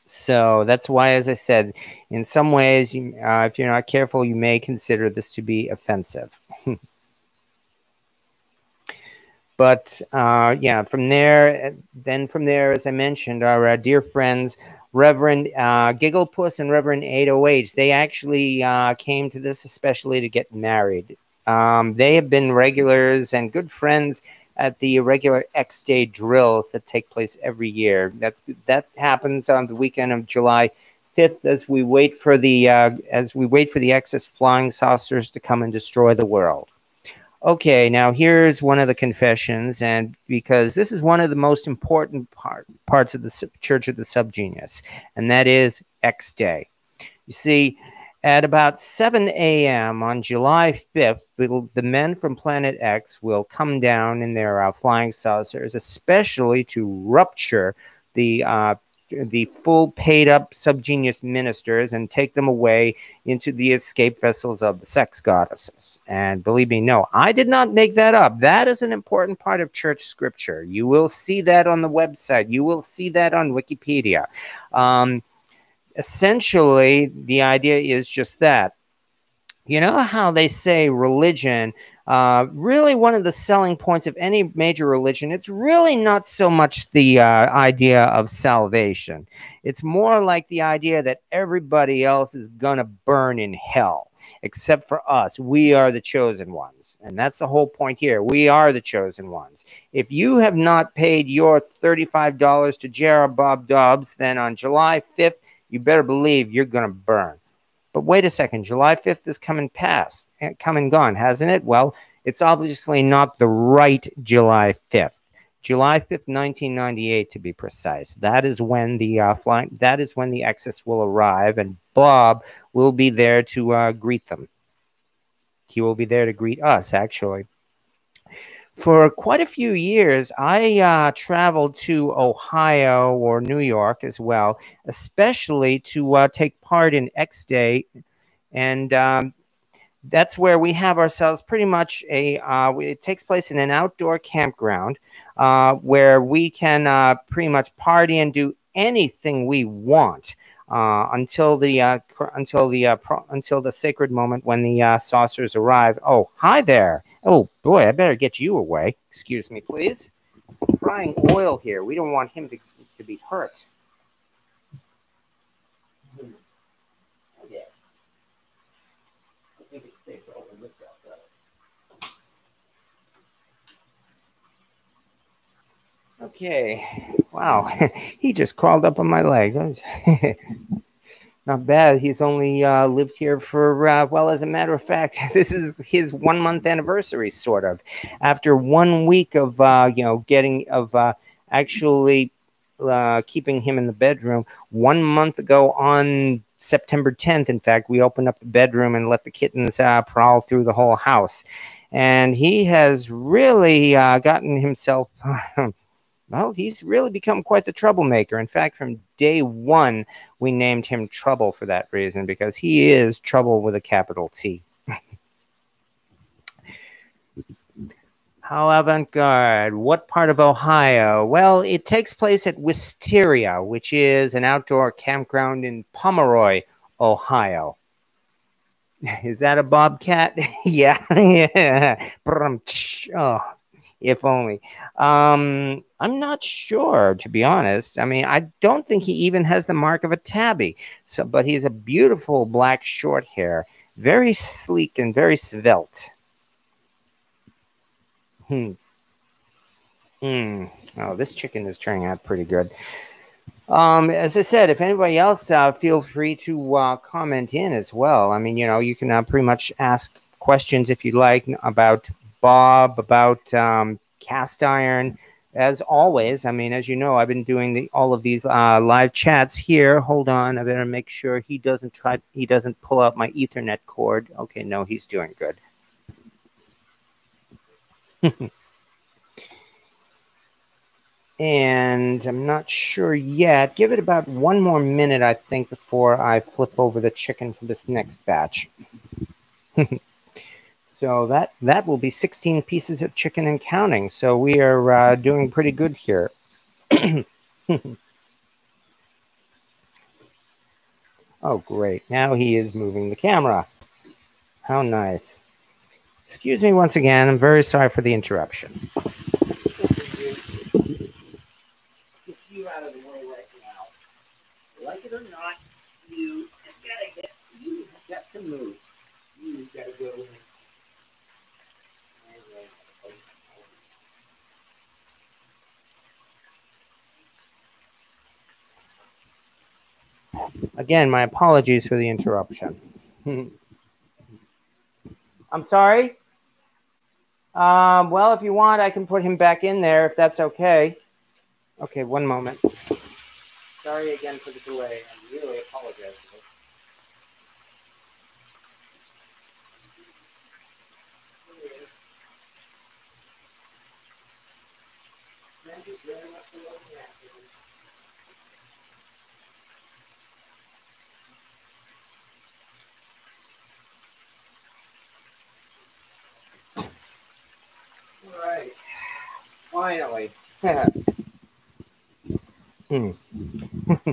So that's why, as I said, in some ways, you, uh, if you're not careful, you may consider this to be offensive. but uh, yeah, from there, then from there, as I mentioned, our uh, dear friends Reverend uh, Gigglepuss and Reverend 808, they actually uh, came to this especially to get married. Um, they have been regulars and good friends at the regular X Day drills that take place every year. That's that happens on the weekend of July 5th as we wait for the uh, as we wait for the excess flying saucers to come and destroy the world. Okay, now here's one of the confessions, and because this is one of the most important part, parts of the Church of the Subgenius, and that is X Day. You see, at about 7 a.m. on July 5th, the men from Planet X will come down in their uh, flying saucers, especially to rupture the uh, the full paid up subgenius ministers and take them away into the escape vessels of the sex goddesses. And believe me, no, I did not make that up. That is an important part of church scripture. You will see that on the website, you will see that on Wikipedia. Um, essentially, the idea is just that. You know how they say religion uh, really, one of the selling points of any major religion, it's really not so much the uh, idea of salvation. It's more like the idea that everybody else is going to burn in hell. except for us. We are the chosen ones. And that's the whole point here. We are the chosen ones. If you have not paid your $35 to J.R. Bob Dobbs, then on July 5th, you better believe you're going to burn. But wait a second, July 5th is coming past, eh, come and gone, hasn't it? Well, it's obviously not the right July 5th. July 5th, 1998 to be precise. That is when the uh, flight, that is when the Exus will arrive and Bob will be there to uh, greet them. He will be there to greet us actually. For quite a few years, I uh, traveled to Ohio or New York as well, especially to uh, take part in X Day and um, that's where we have ourselves pretty much a uh, it takes place in an outdoor campground uh, where we can uh, pretty much party and do anything we want uh, until the until the until the sacred moment when the saucers arrive. Oh, hi there! Oh boy, I better get you away. Excuse me, please. Frying oil here. We don't want him to, to be hurt. Okay. Wow. he just crawled up on my leg. Not bad. He's only uh, lived here for, uh, well, as a matter of fact, this is his one month anniversary, sort of. After one week of, uh, you know, getting, of uh, actually uh, keeping him in the bedroom, one month ago on September 10th, in fact, we opened up the bedroom and let the kittens uh, prowl through the whole house. And he has really gotten himself well, he's really become quite the troublemaker. In fact, from day one, we named him Trouble for that reason, because he is trouble with a capital T. How avant garde? What part of Ohio? Well, it takes place at Wisteria, which is an outdoor campground in Pomeroy, Ohio. Is that a bobcat? yeah. yeah. oh, if only. Um, I'm not sure, to be honest. I mean, I don't think he even has the mark of a tabby. So, but he's a beautiful black short hair, very sleek and very svelte. Hmm. Hmm. Oh, this chicken is turning out pretty good. Um, as I said, if anybody else, uh, feel free to uh, comment in as well. I mean, you know, you can uh, pretty much ask questions if you like about Bob, about um, cast iron. As always, I mean, as you know, I've been doing the, all of these uh, live chats here. Hold on, I better make sure he doesn't try. He doesn't pull out my Ethernet cord. Okay, no, he's doing good. and I'm not sure yet. Give it about one more minute, I think, before I flip over the chicken for this next batch. So that that will be 16 pieces of chicken and counting. So we are uh, doing pretty good here. oh, great. Now he is moving the camera. How nice. Excuse me once again. I'm very sorry for the interruption. Like it or not, you gotta get, you got to move. Go Again, my apologies for the interruption. I'm sorry. Um, well, if you want, I can put him back in there if that's okay. Okay, one moment. Sorry again for the delay. I really apologize for this. Thank you very much for looking at right. Finally. hmm.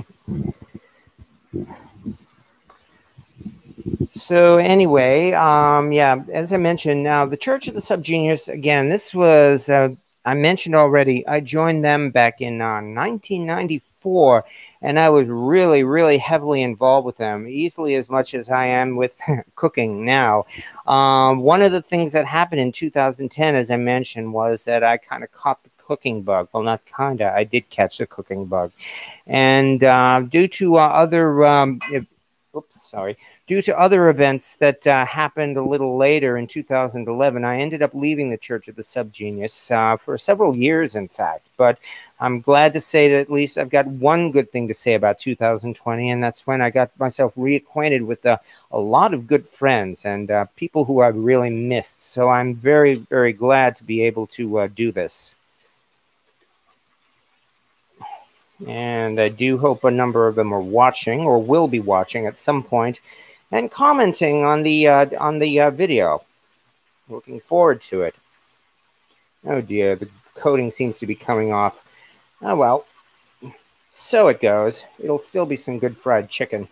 so anyway, um, yeah, as I mentioned, now the Church of the Subgenius, again, this was, uh, I mentioned already, I joined them back in uh, 1994 and I was really, really heavily involved with them, easily as much as I am with cooking now. Um, one of the things that happened in 2010, as I mentioned, was that I kind of caught the cooking bug. Well, not kind of, I did catch the cooking bug. And uh, due to uh, other, um, if, oops, sorry, due to other events that uh, happened a little later in 2011, I ended up leaving the Church of the Subgenius uh, for several years, in fact. But I'm glad to say that at least I've got one good thing to say about 2020, and that's when I got myself reacquainted with uh, a lot of good friends and uh, people who I've really missed. So I'm very, very glad to be able to uh, do this. And I do hope a number of them are watching or will be watching at some point and commenting on the uh, on the uh, video. Looking forward to it. Oh dear, the coating seems to be coming off. Oh well, so it goes. It'll still be some good fried chicken.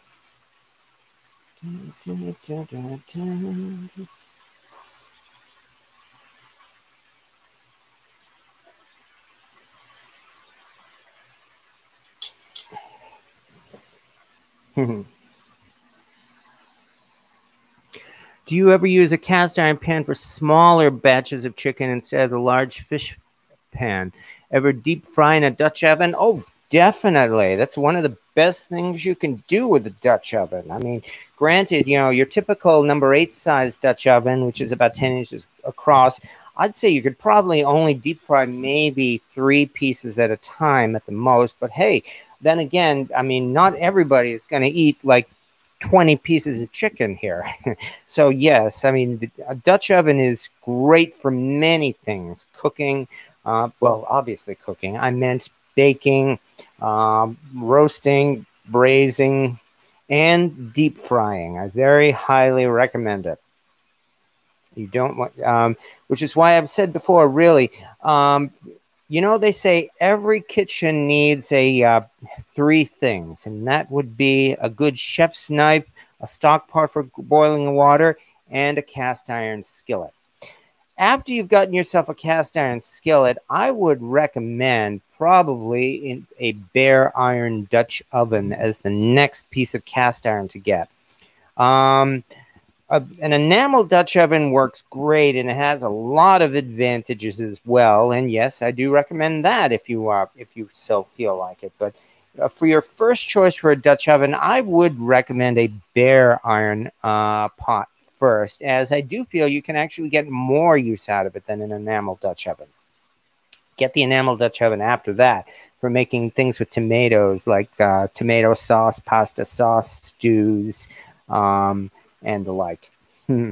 Do you ever use a cast iron pan for smaller batches of chicken instead of the large fish pan? Ever deep fry in a Dutch oven? Oh, definitely. That's one of the best things you can do with a Dutch oven. I mean, granted, you know, your typical number eight size Dutch oven, which is about 10 inches across, I'd say you could probably only deep fry maybe three pieces at a time at the most. But hey, then again, I mean, not everybody is going to eat like 20 pieces of chicken here. so, yes, I mean, a Dutch oven is great for many things cooking, uh, well, obviously cooking. I meant baking, um, roasting, braising, and deep frying. I very highly recommend it. You don't want, um, which is why I've said before, really, um, you know, they say every kitchen needs a uh, three things, and that would be a good chef's knife, a stock pot for boiling water, and a cast iron skillet. After you've gotten yourself a cast iron skillet, I would recommend probably a bare iron Dutch oven as the next piece of cast iron to get. Um, a, an enamel Dutch oven works great and it has a lot of advantages as well. And yes, I do recommend that if you uh, if you so feel like it. But uh, for your first choice for a Dutch oven, I would recommend a bare iron uh, pot first, as I do feel you can actually get more use out of it than an enamel Dutch oven. Get the enamel Dutch oven after that for making things with tomatoes like uh, tomato sauce, pasta sauce, stews. Um, and the like. Hmm.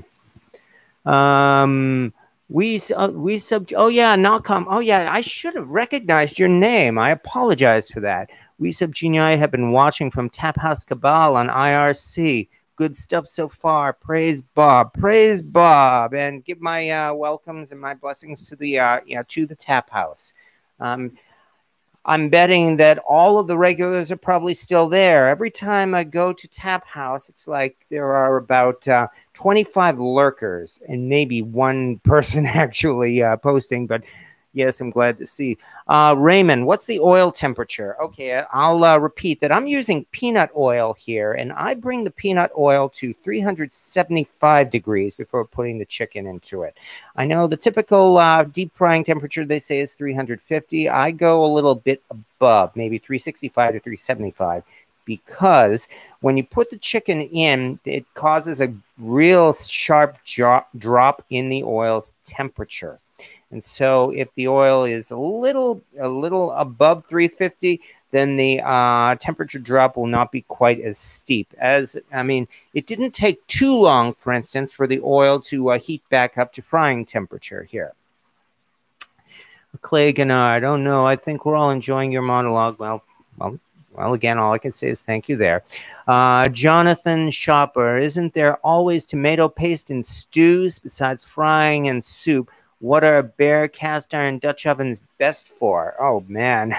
Um, we uh, we sub. Oh yeah, Nalcom. Oh yeah, I should have recognized your name. I apologize for that. We Subgenii have been watching from Tap House Cabal on IRC. Good stuff so far. Praise Bob. Praise Bob, and give my uh, welcomes and my blessings to the uh, to the Tap House. Um, I'm betting that all of the regulars are probably still there. Every time I go to Tap House, it's like there are about uh, 25 lurkers and maybe one person actually uh, posting, but Yes, I'm glad to see. Uh, Raymond, what's the oil temperature? Okay, I'll uh, repeat that I'm using peanut oil here, and I bring the peanut oil to 375 degrees before putting the chicken into it. I know the typical uh, deep frying temperature they say is 350. I go a little bit above, maybe 365 to 375 because when you put the chicken in, it causes a real sharp drop in the oil's temperature. And so if the oil is a little a little above 350, then the uh, temperature drop will not be quite as steep. As I mean, it didn't take too long, for instance, for the oil to uh, heat back up to frying temperature here. Clay Gennard, oh no, I think we're all enjoying your monologue. Well, well, well, again, all I can say is thank you there. Uh, Jonathan Shopper, isn't there always tomato paste in stews besides frying and soup? What are bare cast iron Dutch ovens best for? Oh man,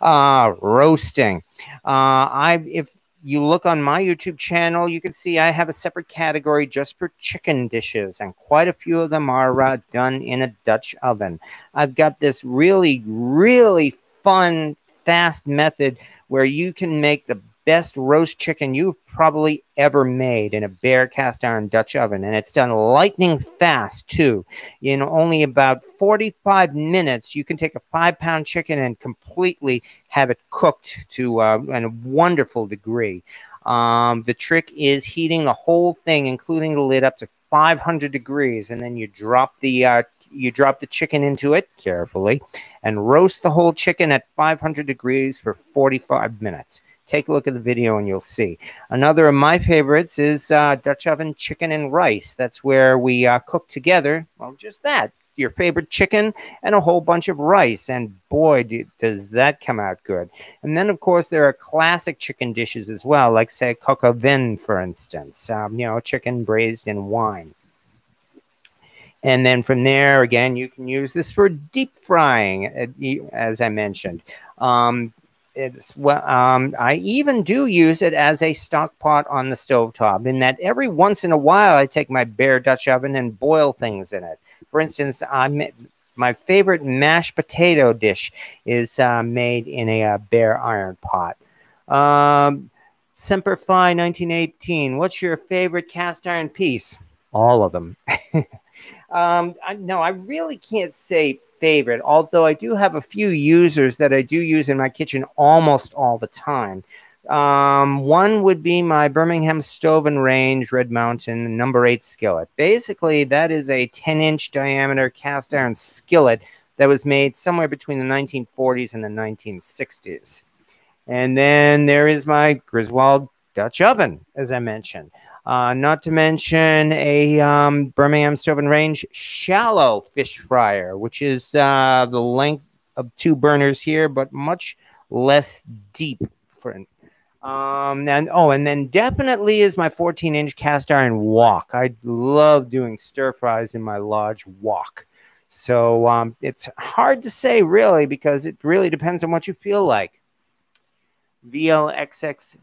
uh, roasting. Uh, I if you look on my YouTube channel, you can see I have a separate category just for chicken dishes, and quite a few of them are uh, done in a Dutch oven. I've got this really, really fun fast method where you can make the best roast chicken you've probably ever made in a bare cast iron Dutch oven. And it's done lightning fast, too. In only about 45 minutes, you can take a five pound chicken and completely have it cooked to uh, a wonderful degree. Um, the trick is heating the whole thing, including the lid, up to 500 degrees, and then you drop the uh, you drop the chicken into it carefully, and roast the whole chicken at 500 degrees for 45 minutes. Take a look at the video and you'll see. Another of my favorites is uh, Dutch oven chicken and rice. That's where we uh, cook together. Well, just that. Your favorite chicken and a whole bunch of rice. And boy, do, does that come out good. And then, of course, there are classic chicken dishes as well, like, say, coq au vin, for instance. Um, you know, chicken braised in wine. And then from there, again, you can use this for deep frying, uh, as I mentioned. Um, it's well um, i even do use it as a stock pot on the stove top in that every once in a while i take my bare dutch oven and boil things in it. For instance i'm my favorite mashed potato dish is uh, made in a, uh, bare iron pot. Um, semper fi 1918 what's your favorite cast iron piece? All of them. Um, I, no i really can't say favorite, although I do have a few users that I do use in my kitchen almost all the time. Um, one would be my Birmingham Stove and Range Red Mountain number eight skillet. Basically, that is a 10 inch diameter cast iron skillet that was made somewhere between the 1940s and the 1960s. And then there is my Griswold Dutch oven, as I mentioned. Uh, not to mention a um, Birmingham Stove and Range shallow fish fryer, which is uh, the length of two burners here, but much less deep. For um, and oh, and then definitely is my 14 inch cast iron wok. I love doing stir fries in my large wok. So um, it's hard to say really because it really depends on what you feel like. VLXX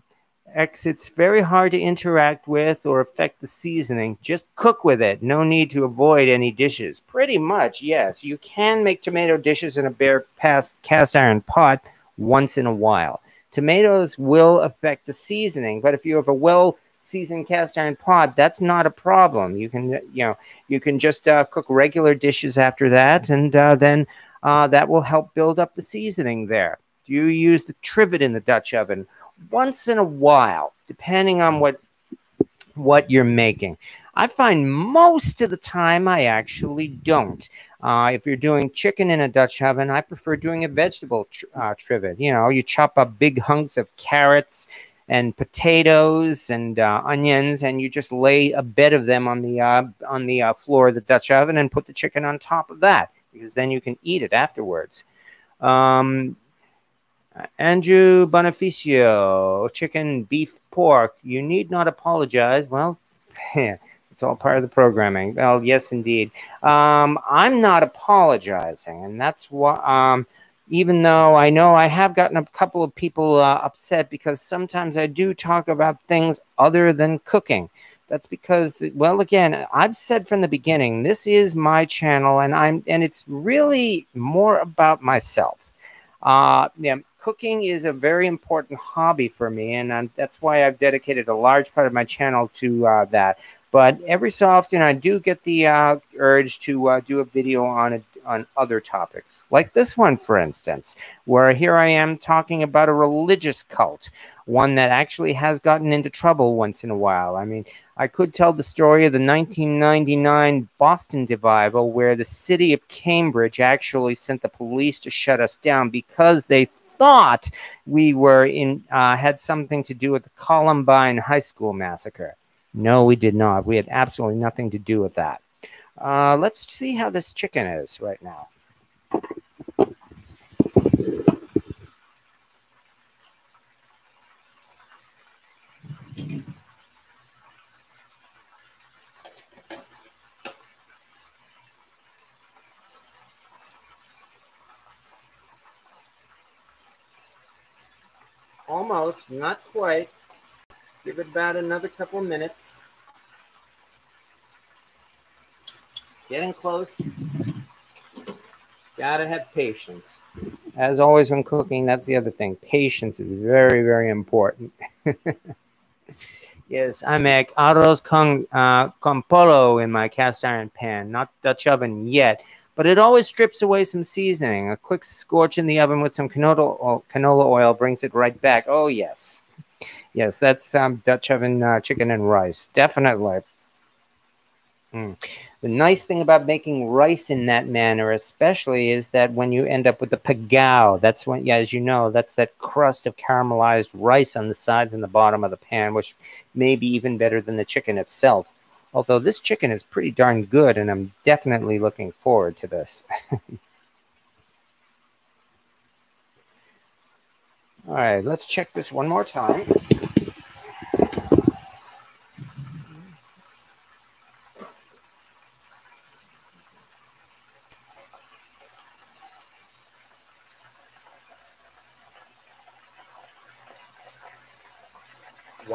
X, it's very hard to interact with or affect the seasoning. Just cook with it. No need to avoid any dishes. Pretty much, yes. You can make tomato dishes in a bare past cast iron pot once in a while. Tomatoes will affect the seasoning, but if you have a well seasoned cast iron pot, that's not a problem. You can, you know, you can just uh, cook regular dishes after that, and uh, then uh, that will help build up the seasoning there. Do you use the trivet in the Dutch oven? Once in a while, depending on what what you're making. I find most of the time I actually don't. Uh, if you're doing chicken in a Dutch oven, I prefer doing a vegetable tr uh, trivet. You know, you chop up big hunks of carrots and potatoes and uh, onions, and you just lay a bed of them on the uh, on the uh, floor of the Dutch oven and put the chicken on top of that, because then you can eat it afterwards. Um, Andrew Bonificio, chicken, beef, pork. You need not apologize. Well, it's all part of the programming. Well, yes, indeed. Um, I'm not apologizing, and that's why. Um, even though I know I have gotten a couple of people uh, upset because sometimes I do talk about things other than cooking. That's because, well, again, I've said from the beginning, this is my channel, and I'm, and it's really more about myself. Uh, yeah, cooking is a very important hobby for me, and um, that's why I've dedicated a large part of my channel to uh, that. But every so often, I do get the uh, urge to uh, do a video on a, on other topics, like this one, for instance, where here I am talking about a religious cult, one that actually has gotten into trouble once in a while. I mean, I could tell the story of the 1999 Boston devival, where the city of Cambridge actually sent the police to shut us down because they thought we were in uh, had something to do with the Columbine High School massacre. No, we did not. We had absolutely nothing to do with that. Uh, let's see how this chicken is right now. Almost, not quite. Give it about another couple minutes. Getting close. Gotta have patience. as always when cooking, that's the other thing. Patience is very, very important. yes, I make arroz con, uh, con pollo in my cast iron pan, not Dutch oven yet, but it always strips away some seasoning. A quick scorch in the oven with some canola oil, brings it right back. Oh, yes. Yes, that's um, Dutch oven uh, chicken and rice. Definitely. Mm. The nice thing about making rice in that manner, especially, is that when you end up with the pegao, that's when, yeah, as you know, that's that crust of caramelized rice on the sides and the bottom of the pan, which may be even better than the chicken itself. Although this chicken is pretty darn good, and I'm definitely looking forward to this. All right, let's check this one more time.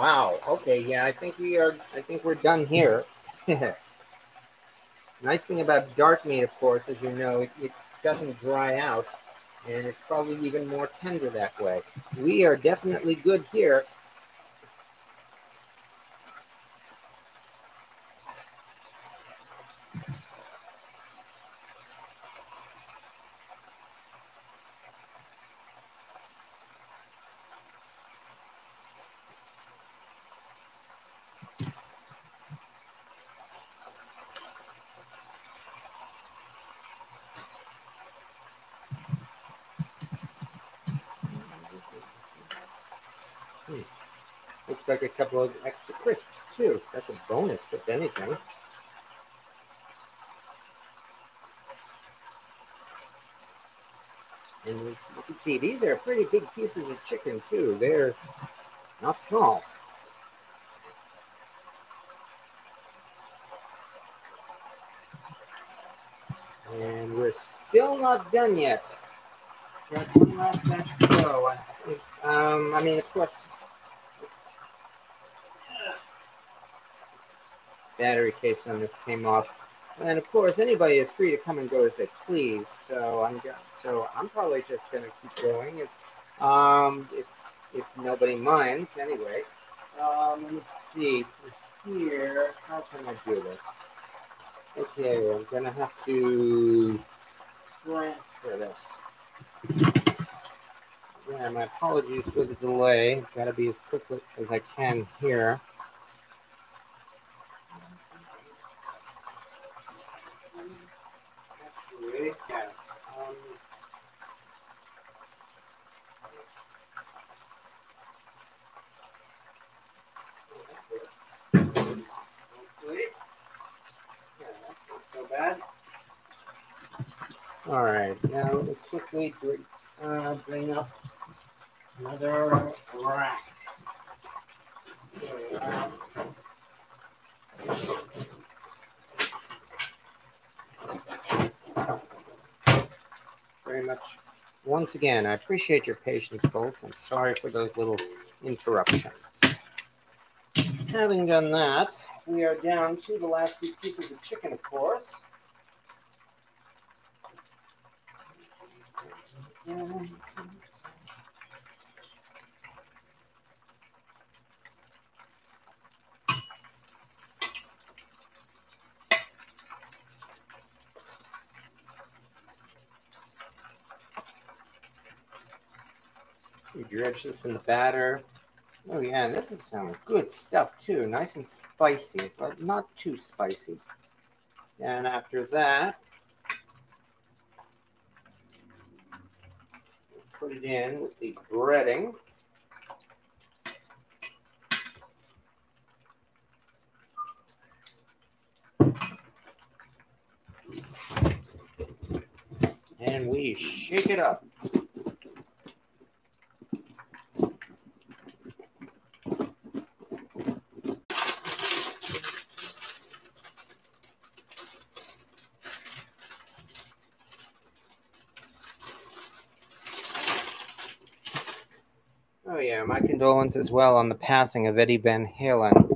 Wow. Okay. Yeah, I think we are. I think we're done here. nice thing about dark meat, of course, as you know, it, it doesn't dry out, and it's probably even more tender that way. We are definitely good here. Like a couple of extra crisps too. That's a bonus, if anything. And as you can see, these are pretty big pieces of chicken too. They're not small. And we're still not done yet. Got one last batch to go. Um, I mean, of course, battery case on this came off. And of course, anybody is free to come and go as they please. So I'm so I'm probably just gonna keep going if um if if nobody minds anyway. Um, let me see here. How can I do this? Okay, I'm gonna have to transfer this. Yeah, my apologies for the delay. Gotta be as quick as I can here. All right, now let me quickly uh, bring up another rack. Very much. Once again, I appreciate your patience, both, I'm sorry for those little interruptions. Having done that, we are down to the last few pieces of chicken, of course. You dredge this in the batter. Oh yeah, this is some good stuff too. Nice and spicy, but not too spicy. And after that, put it in with the breading. And we shake it up. My condolences as well on the passing of Eddie Van Halen.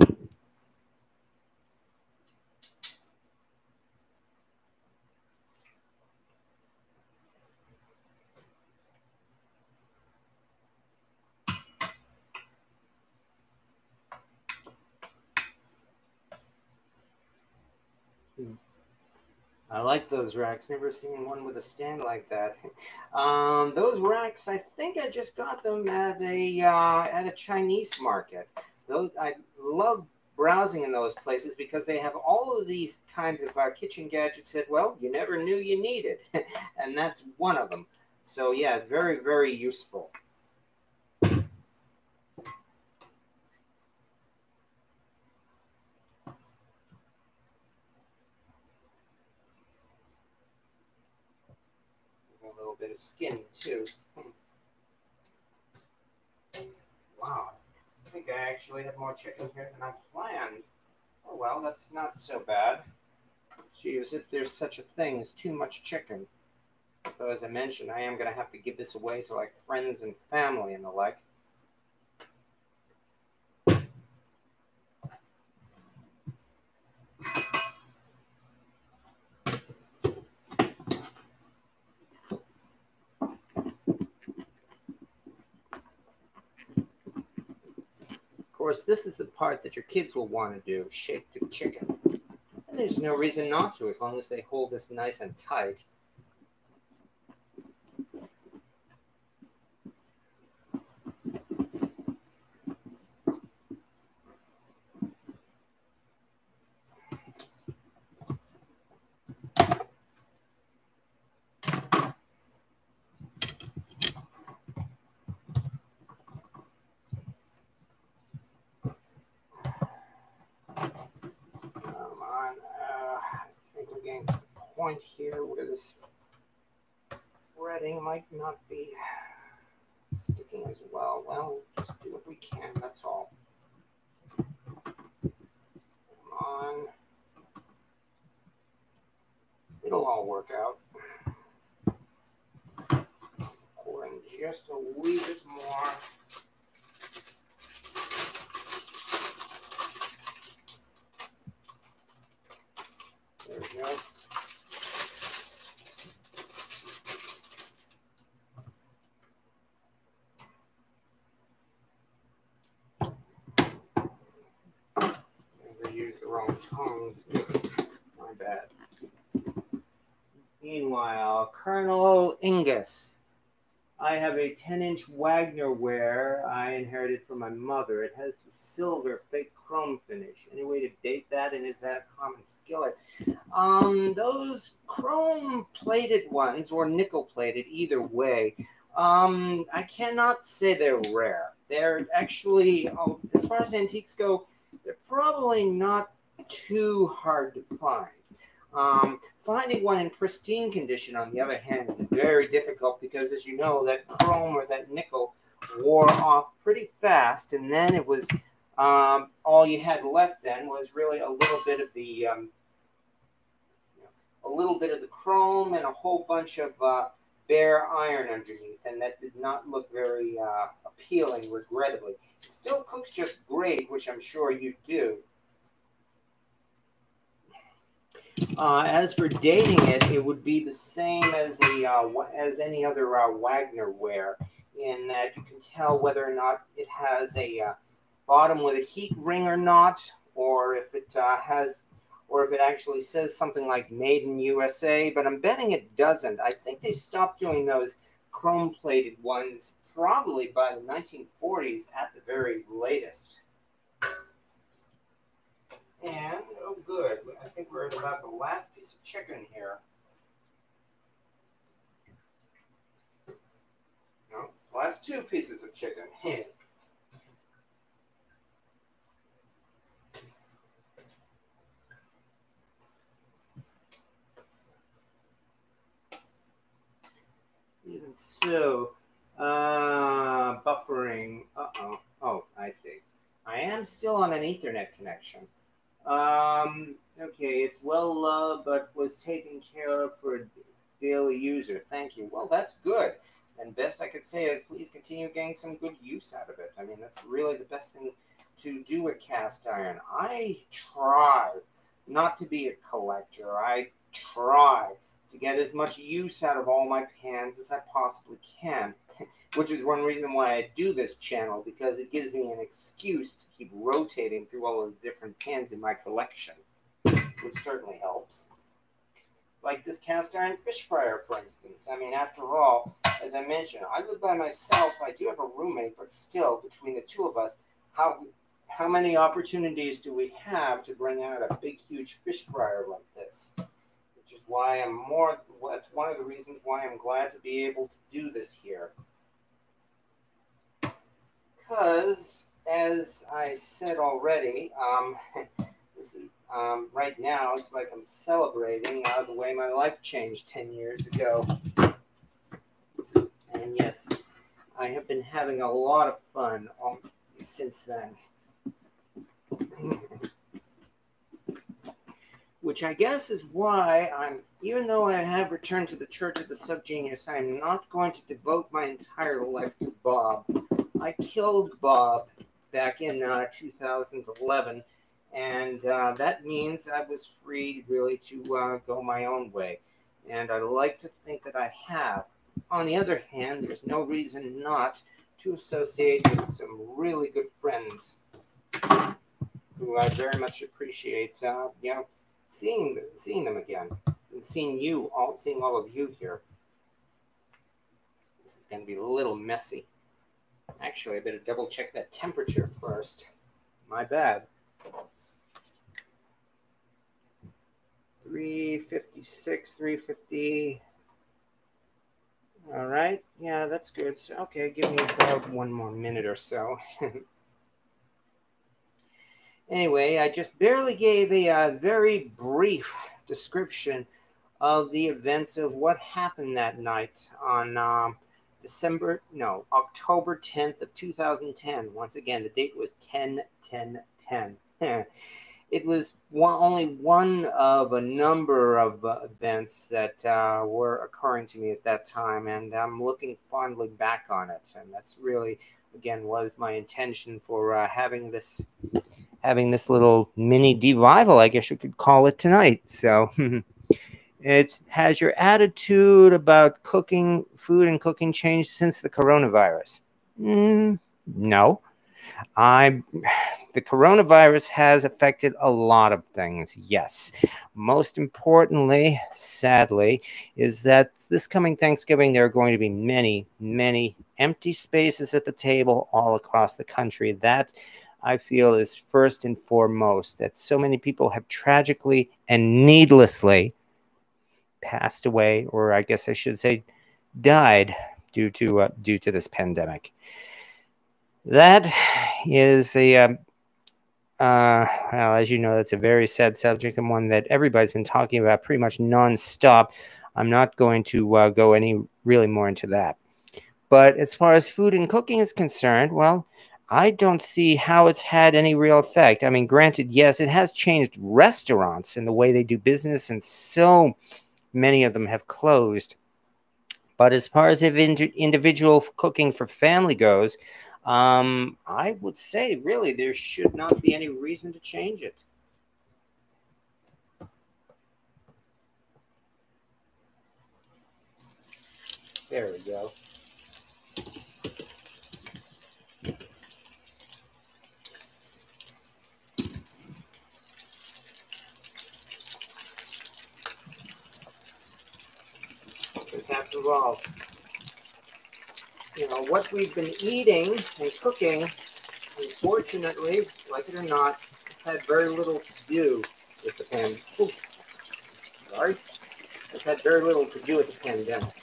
I like those racks. Never seen one with a stand like that. Um, those racks, I think I just got them at a uh, at a Chinese market. Those I love browsing in those places because they have all of these kind of uh, kitchen gadgets that well you never knew you needed, and that's one of them. So yeah, very very useful. Skin too. Hmm. Wow, I think I actually have more chicken here than I planned. Oh well, that's not so bad. Gee, as if there's such a thing as too much chicken. Though, as I mentioned, I am going to have to give this away to like friends and family and the like. Course, this is the part that your kids will want to do, shake the chicken. And there's no reason not to, as long as they hold this nice and tight. point here where this threading might not be sticking as well. Well, just do what we can, that's all. Come on. It'll all work out. Pour in just a wee bit more. There we go. tongues. My bad. Meanwhile, Colonel Ingus. I have a 10 inch Wagner ware I inherited from my mother. It has the silver fake chrome finish. Any way to date that? And is that a common skillet? Um, those chrome plated ones or nickel plated, either way, um, I cannot say they're rare. They're actually, um, as far as antiques go, they're probably not too hard to find. Um, finding one in pristine condition, on the other hand, is very difficult because, as you know, that chrome or that nickel wore off pretty fast, and then it was um, all you had left. Then was really a little bit of the um, a little bit of the chrome and a whole bunch of uh, bare iron underneath, and that did not look very uh, appealing, regrettably. It still cooks just great, which I'm sure you do. Uh, as for dating it, it would be the same as the uh, as any other uh, Wagner ware, in that you can tell whether or not it has a uh, bottom with a heat ring or not, or if it uh, has, or if it actually says something like "Made in USA." But I'm betting it doesn't. I think they stopped doing those chrome-plated ones probably by the 1940s at the very latest. And, oh good, I think we're at about the last piece of chicken here. No, last two pieces of chicken. Even so, uh, buffering. Uh-oh. Oh, I see. I am still on an Ethernet connection. Um, okay, it's well loved, but was taken care of for a daily user. Thank you. Well, that's good. And best I could say is please continue getting some good use out of it. I mean, that's really the best thing to do with cast iron. I try not to be a collector. I try to get as much use out of all my pans as I possibly can. which is one reason why I do this channel because it gives me an excuse to keep rotating through all of the different pans in my collection. which certainly helps. Like this cast iron fish fryer, for instance. I mean, after all, as I mentioned, I live by myself. I do have a roommate, but still, between the two of us, how how many opportunities do we have to bring out a big, huge fish fryer like this? Is why I'm more. That's one of the reasons why I'm glad to be able to do this here. Because, as I said already, um, this is um, right now. It's like I'm celebrating uh, the way my life changed ten years ago. And yes, I have been having a lot of fun all, since then. Which I guess is why I'm, even though I have returned to the Church of the Subgenius, I'm not going to devote my entire life to Bob. I killed Bob back in uh, 2011, and uh, that means I was free really to uh, go my own way. And I like to think that I have. On the other hand, there's no reason not to associate with some really good friends who I very much appreciate, uh, you know, seeing seeing them again and seeing you all, seeing all of you here. This is going to be a little messy. Actually, I better double check that temperature first. My bad. 356, 350. All right. Yeah, that's good. So, okay, give me about one more minute or so. Anyway, I just barely gave a uh, very brief description of the events of what happened that night on um, December, no, October 10th of 2010. Once again, the date was 10 10 10. it was one, only one of a number of uh, events that uh, were occurring to me at that time, and I'm looking fondly back on it. And that's really, again, was my intention for uh, having this having this little mini devival, I guess you could call it tonight. So it has your attitude about cooking food and cooking changed since the coronavirus? Mm, no. I the coronavirus has affected a lot of things. Yes. Most importantly, sadly, is that this coming Thanksgiving there are going to be many, many empty spaces at the table all across the country. That I feel is first and foremost that so many people have tragically and needlessly passed away, or I guess I should say, died due to uh, due to this pandemic. That is a um, uh, well, as you know, that's a very sad subject and one that everybody's been talking about pretty much nonstop. I'm not going to uh, go any really more into that. But as far as food and cooking is concerned, well, I don't see how it's had any real effect. I mean, granted, yes, it has changed restaurants and the way they do business, and so many of them have closed. But as far as individual cooking for family goes, um, I would say really there should not be any reason to change it. There we go. because after all, you know, what we've been eating and cooking, unfortunately, like it or not, has had very little to do with the pandemic. Sorry. It's had very little to do with the pandemic.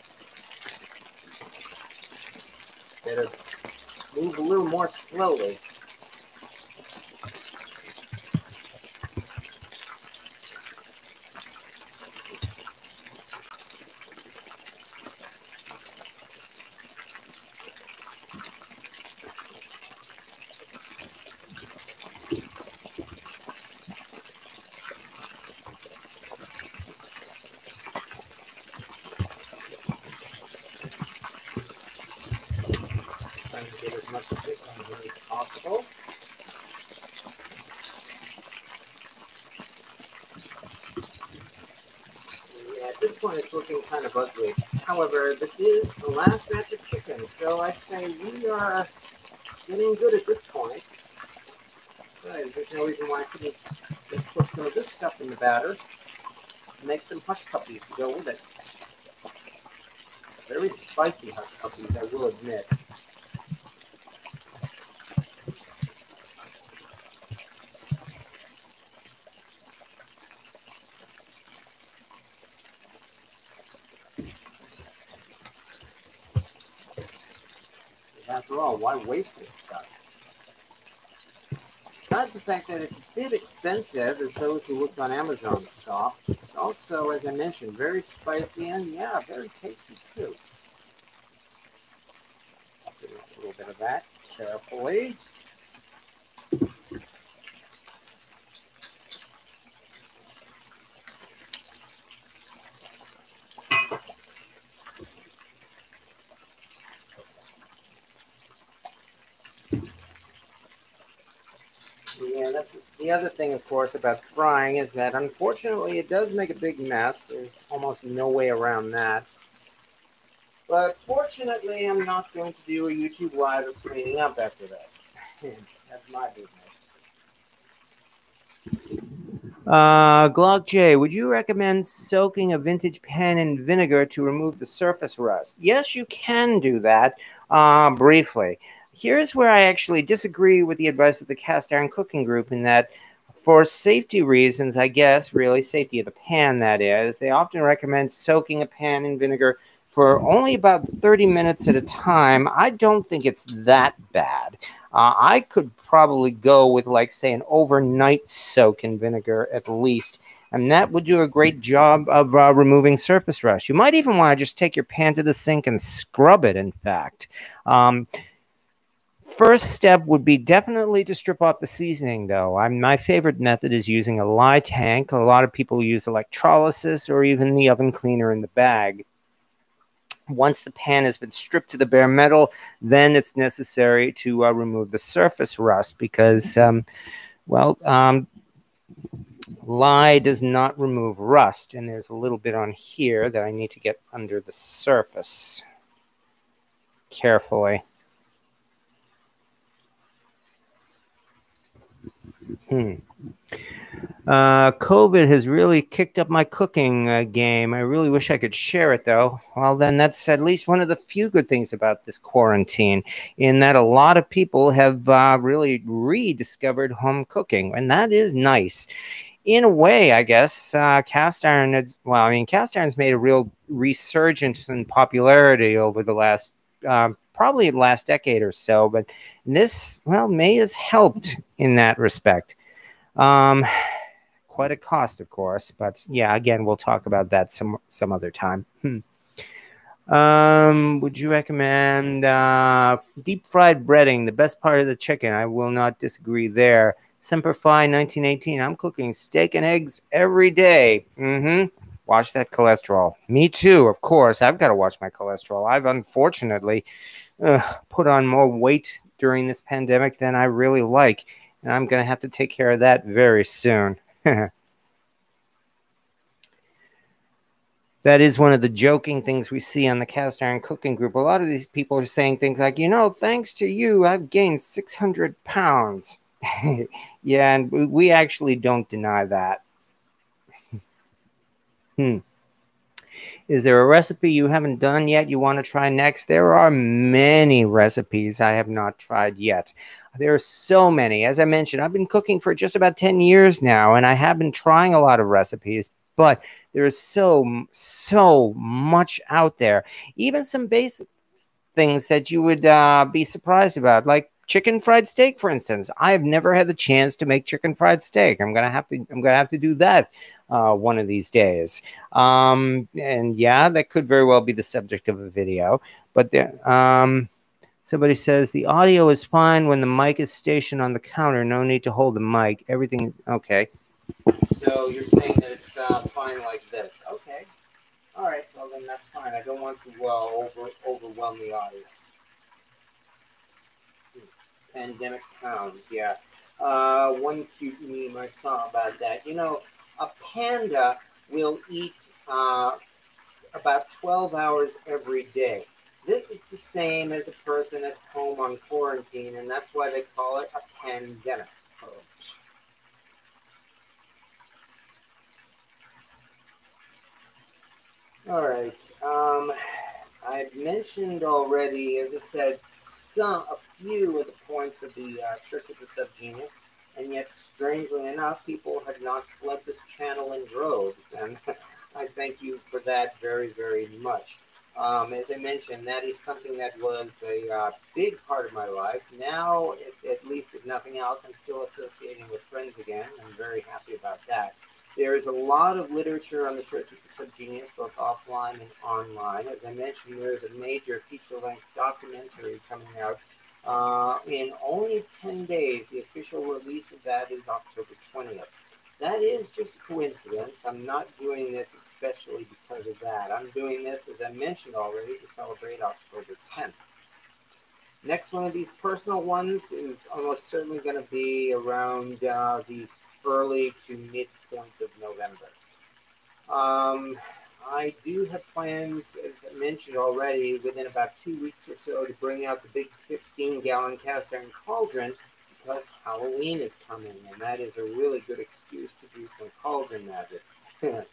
Better move a little more slowly. However, this is the last batch of chicken, so I'd say we are getting good at this point. So there's no reason why I couldn't just put some of this stuff in the batter and make some hush puppies to go with it. Very spicy hush puppies, I will admit. Why waste this stuff? Besides the fact that it's a bit expensive, as those who looked on Amazon saw, it's also, as I mentioned, very spicy and, yeah, very tasty too. A little bit of that carefully. Yeah, that's the other thing, of course, about frying is that unfortunately it does make a big mess. There's almost no way around that. But fortunately, I'm not going to do a YouTube live of cleaning up after this. that's my business. Uh, Glock J, would you recommend soaking a vintage pan in vinegar to remove the surface rust? Yes, you can do that uh, briefly here's where I actually disagree with the advice of the cast iron cooking group in that for safety reasons, I guess, really safety of the pan, that is, they often recommend soaking a pan in vinegar for only about 30 minutes at a time. I don't think it's that bad. Uh, I could probably go with, like, say, an overnight soak in vinegar at least. And that would do a great job of uh, removing surface rust. You might even want to just take your pan to the sink and scrub it, in fact. Um, First step would be definitely to strip off the seasoning, though. I'm, my favorite method is using a lye tank. A lot of people use electrolysis or even the oven cleaner in the bag. Once the pan has been stripped to the bare metal, then it's necessary to uh, remove the surface rust because, um, well, um, lye does not remove rust. And there's a little bit on here that I need to get under the surface carefully. Hmm. Uh, COVID has really kicked up my cooking uh, game. I really wish I could share it, though. Well, then that's at least one of the few good things about this quarantine, in that a lot of people have uh, really rediscovered home cooking, and that is nice. In a way, I guess uh, cast iron. Has, well, I mean, cast iron's made a real resurgence in popularity over the last uh, probably last decade or so. But this, well, may has helped in that respect. Um, quite a cost, of course, but yeah, again, we'll talk about that some some other time. Hmm. Um, would you recommend uh, deep fried breading, the best part of the chicken? I will not disagree there. Semper Fi 1918. I'm cooking steak and eggs every day. Mm-hmm. Watch that cholesterol. Me too, of course. I've got to watch my cholesterol. I've unfortunately uh, put on more weight during this pandemic than I really like and I'm going to have to take care of that very soon. that is one of the joking things we see on the cast iron cooking group. A lot of these people are saying things like, you know, thanks to you, I've gained 600 pounds. yeah, and we actually don't deny that. hmm. Is there a recipe you haven't done yet you want to try next? There are many recipes I have not tried yet. There are so many. As I mentioned, I've been cooking for just about 10 years now, and I have been trying a lot of recipes, but there is so, so much out there. Even some basic things that you would uh, be surprised about, like chicken fried steak, for instance. I have never had the chance to make chicken fried steak. I'm gonna have to. I'm gonna have to do that uh, one of these days. Um, and yeah, that could very well be the subject of a video. But there, um, somebody says the audio is fine when the mic is stationed on the counter. No need to hold the mic. Everything okay. So you're saying that it's uh, fine like this? Okay. All right. Well, then that's fine. I don't want to uh, over overwhelm the audio pandemic pounds. Yeah. Uh, one cute meme I saw about that. You know, a panda will eat uh, about 12 hours every day. This is the same as a person at home on quarantine, and that's why they call it a pandemic. All right. Um, I've mentioned already, as I said, some, a few of the points of the uh, Church of the Subgenius, and yet, strangely enough, people have not fled this channel in droves, and I thank you for that very, very much. Um, as I mentioned, that is something that was a uh, big part of my life. Now, at, at, least if nothing else, I'm still associating with friends again. I'm very happy about that. There is a lot of literature on the Church of the Subgenius, both offline and online. As I mentioned, there's a major feature-length documentary coming out uh, in only 10 days. The official release of that is October 20th. That is just a coincidence. I'm not doing this especially because of that. I'm doing this, as I mentioned already, to celebrate October 10th. Next one of these personal ones is almost certainly going to be around uh, the early to midpoint of November. Um, I do have plans, as I mentioned already, within about two weeks or so to bring out the big 15 gallon cast iron cauldron because Halloween is coming, and that is a really good excuse to do some cauldron magic.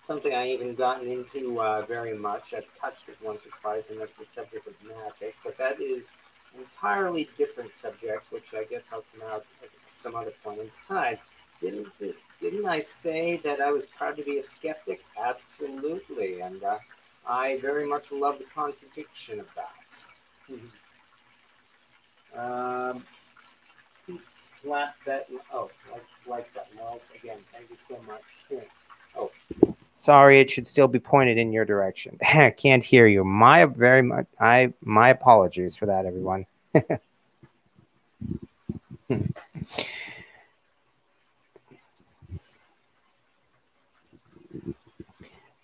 Something I even gotten into uh, very much. I've touched it once or twice, and that's the subject of magic. But that is an entirely different subject, which I guess I'll come out at some other point. And besides, didn't didn't I say that I was proud to be a skeptic? Absolutely, and uh, I very much love the contradiction of that. Um, slap that. Oh, like, like that. No, again, thank you so much. Oh, sorry, it should still be pointed in your direction. I can't hear you. My very much. I my apologies for that, everyone.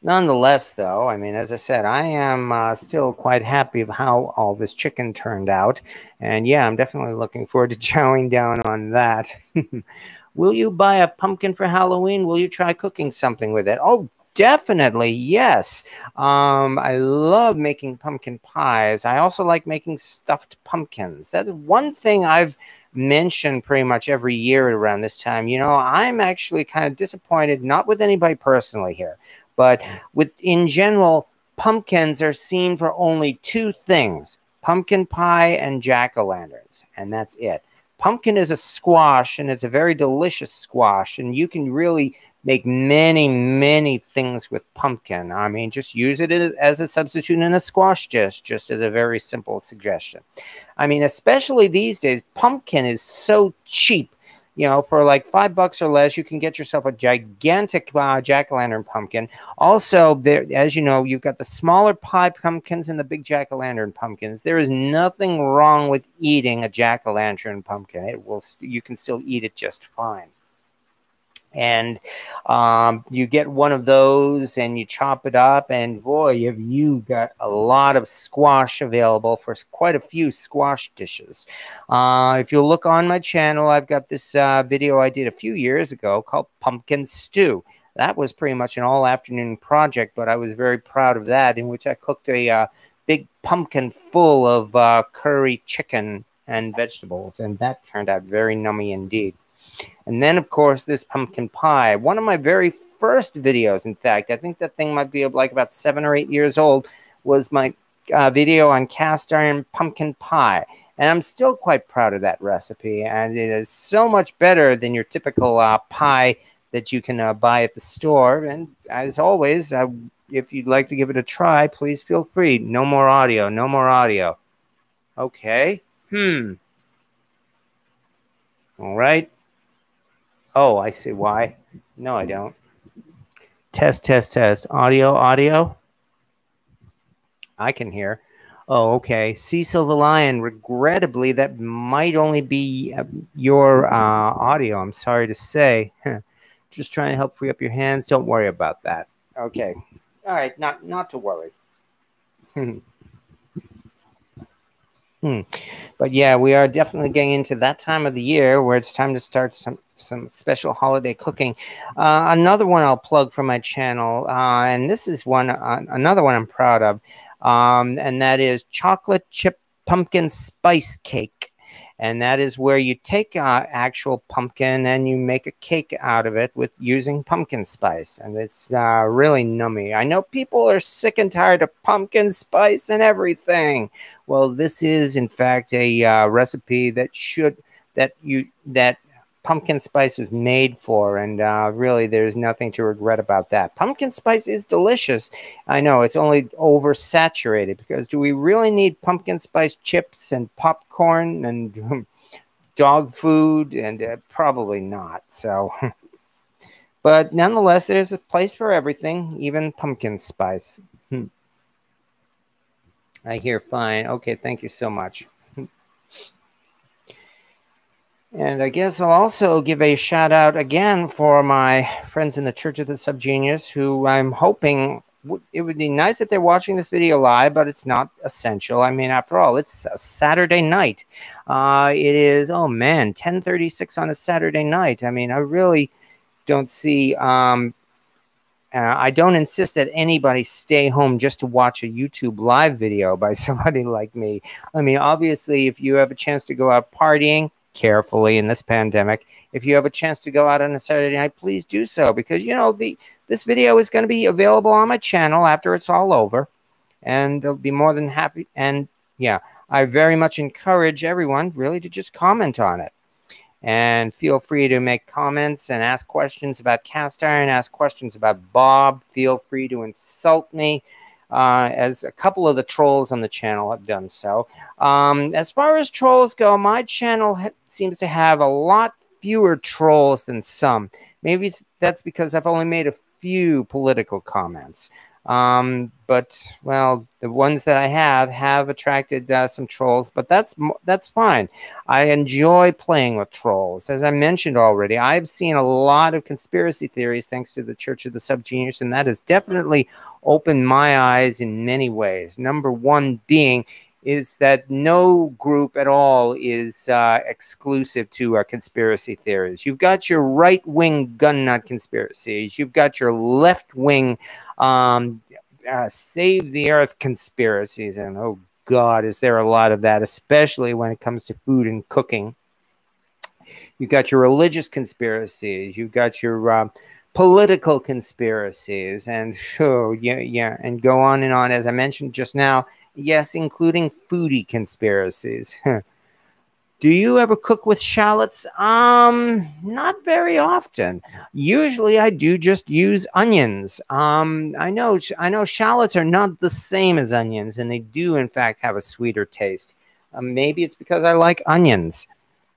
Nonetheless, though, I mean, as I said, I am uh, still quite happy of how all this chicken turned out. And yeah, I'm definitely looking forward to chowing down on that. Will you buy a pumpkin for Halloween? Will you try cooking something with it? Oh, definitely, yes. Um, I love making pumpkin pies. I also like making stuffed pumpkins. That's one thing I've mentioned pretty much every year around this time. You know, I'm actually kind of disappointed, not with anybody personally here, but with in general, pumpkins are seen for only two things pumpkin pie and jack o' lanterns, and that's it. Pumpkin is a squash, and it's a very delicious squash, and you can really make many, many things with pumpkin. I mean, just use it as a substitute in a squash dish, just as a very simple suggestion. I mean, especially these days, pumpkin is so cheap you know, for like five bucks or less, you can get yourself a gigantic uh, jack o' lantern pumpkin. Also, there, as you know, you've got the smaller pie pumpkins and the big jack o' lantern pumpkins. There is nothing wrong with eating a jack o' lantern pumpkin. It will, you can still eat it just fine and um, you get one of those and you chop it up and boy have you got a lot of squash available for quite a few squash dishes. Uh, if you look on my channel i've got this uh, video i did a few years ago called pumpkin stew. That was pretty much an all afternoon project but i was very proud of that in which i cooked a uh, big pumpkin full of uh, curry chicken and vegetables and that turned out very nummy indeed and then, of course, this pumpkin pie. One of my very first videos, in fact, I think that thing might be like about seven or eight years old, was my uh, video on cast iron pumpkin pie. And I'm still quite proud of that recipe. And it is so much better than your typical uh, pie that you can uh, buy at the store. And as always, uh, if you'd like to give it a try, please feel free. No more audio, no more audio. Okay. Hmm. All right. Oh, I see why. No, I don't. Test, test, test. Audio, audio. I can hear. Oh, okay. Cecil the Lion. Regrettably, that might only be uh, your uh, audio. I'm sorry to say. Just trying to help free up your hands. Don't worry about that. Okay. All right. Not not to worry. Hmm. But yeah, we are definitely getting into that time of the year where it's time to start some some special holiday cooking. Uh, another one I'll plug for my channel, uh, and this is one uh, another one I'm proud of, um, and that is chocolate chip pumpkin spice cake. and that is where you take uh, actual pumpkin and you make a cake out of it with using pumpkin spice, and it's uh, really nummy. I know people are sick and tired of pumpkin spice and everything. Well, this is in fact a uh, recipe that should that you that pumpkin spice was made for and uh, really there's nothing to regret about that. Pumpkin spice is delicious. I know it's only oversaturated because do we really need pumpkin spice chips and popcorn and dog food? And uh, probably not so. But nonetheless there's a place for everything even pumpkin spice. Hmm. i hear fine. Okay thank you so much and I guess I'll also give a shout out again for my friends in the Church of the Subgenius, who I'm hoping it would be nice if they're watching this video live, but it's not essential. I mean, after all, it's a Saturday night. Uh, it is, oh man, 1036 on a Saturday night. I mean, I really don't see, um, uh, I don't insist that anybody stay home just to watch a YouTube live video by somebody like me. I mean, obviously, if you have a chance to go out partying, carefully in this pandemic. If you have a chance to go out on a Saturday night, please do so because you know the this video is going to be available on my channel after it's all over, and they'll be more than happy. And yeah, I very much encourage everyone really to just comment on it. And feel free to make comments and ask questions about cast iron, ask questions about Bob. Feel free to insult me uh, as a couple of the trolls on the channel have done so. Um, as far as trolls go, my channel seems to have a lot fewer trolls than some. Maybe that's because I've only made a few political comments. Um, but well, the ones that I have have attracted uh, some trolls, but that's that's fine. I enjoy playing with trolls, as I mentioned already. I've seen a lot of conspiracy theories thanks to the Church of the Subgenius, and that has definitely opened my eyes in many ways. Number one being is that no group at all is uh, exclusive to uh, conspiracy theories. You've got your right wing gun nut conspiracies, you've got your left wing um, uh, save the earth conspiracies, and oh God, is there a lot of that, especially when it comes to food and cooking. You've got your religious conspiracies, you've got your um, political conspiracies, and oh, yeah, yeah, and go on and on. As I mentioned just now, Yes, including foodie conspiracies. Do you ever cook with shallots? Um, not very often. Usually I do just use onions. Um, I know I know shallots are not the same as onions and they do in fact have a sweeter taste. Um, maybe it's because I like onions.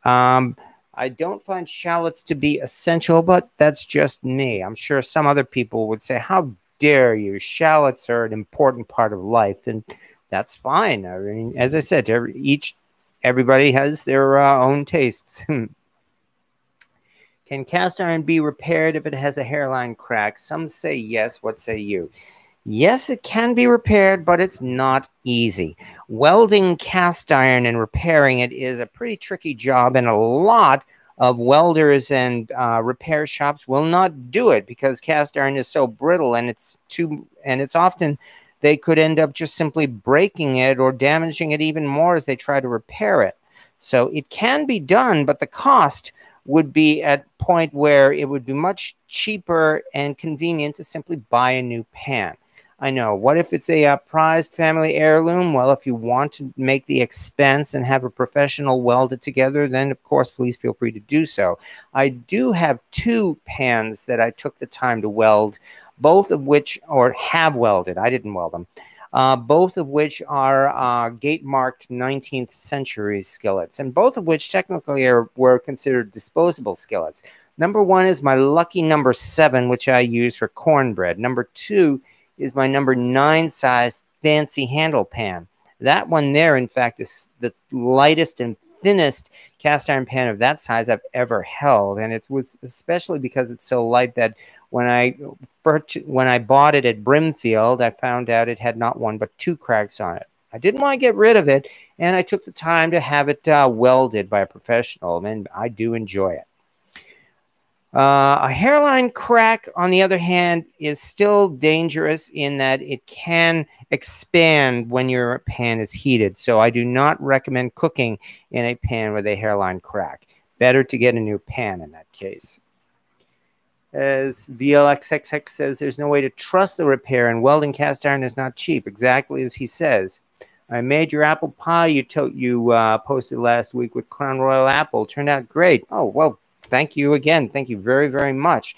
Um, I don't find shallots to be essential, but that's just me. I'm sure some other people would say, "How dare you? Shallots are an important part of life." And that's fine. I mean, as I said, every, each everybody has their uh, own tastes. Can cast iron be repaired if it has a hairline crack? Some say yes. What say you? Yes, it can be repaired, but it's not easy. Welding cast iron and repairing it is a pretty tricky job, and a lot of welders and uh, repair shops will not do it because cast iron is so brittle and it's too and it's often they could end up just simply breaking it or damaging it even more as they try to repair it. So it can be done, but the cost would be at point where it would be much cheaper and convenient to simply buy a new pan. I know. What if it's a uh, prized family heirloom? Well, if you want to make the expense and have a professional weld it together, then of course, please feel free to do so. I do have two pans that I took the time to weld, both of which, or have welded, I didn't weld them, uh, both of which are uh, gate marked 19th century skillets, and both of which technically are, were considered disposable skillets. Number one is my lucky number seven, which I use for cornbread. Number two is my number nine size fancy handle pan. That one there, in fact, is the lightest and thinnest cast iron pan of that size I've ever held, and it was especially because it's so light that when I when I bought it at Brimfield, I found out it had not one but two cracks on it. I didn't want to get rid of it, and I took the time to have it uh, welded by a professional, and I do enjoy it. Uh, a hairline crack, on the other hand, is still dangerous in that it can expand when your pan is heated. So I do not recommend cooking in a pan with a hairline crack. Better to get a new pan in that case. As VLXXX says, there's no way to trust the repair, and welding cast iron is not cheap, exactly as he says. I made your apple pie you you uh, posted last week with Crown Royal apple. Turned out great. Oh well, thank you again. Thank you very very much.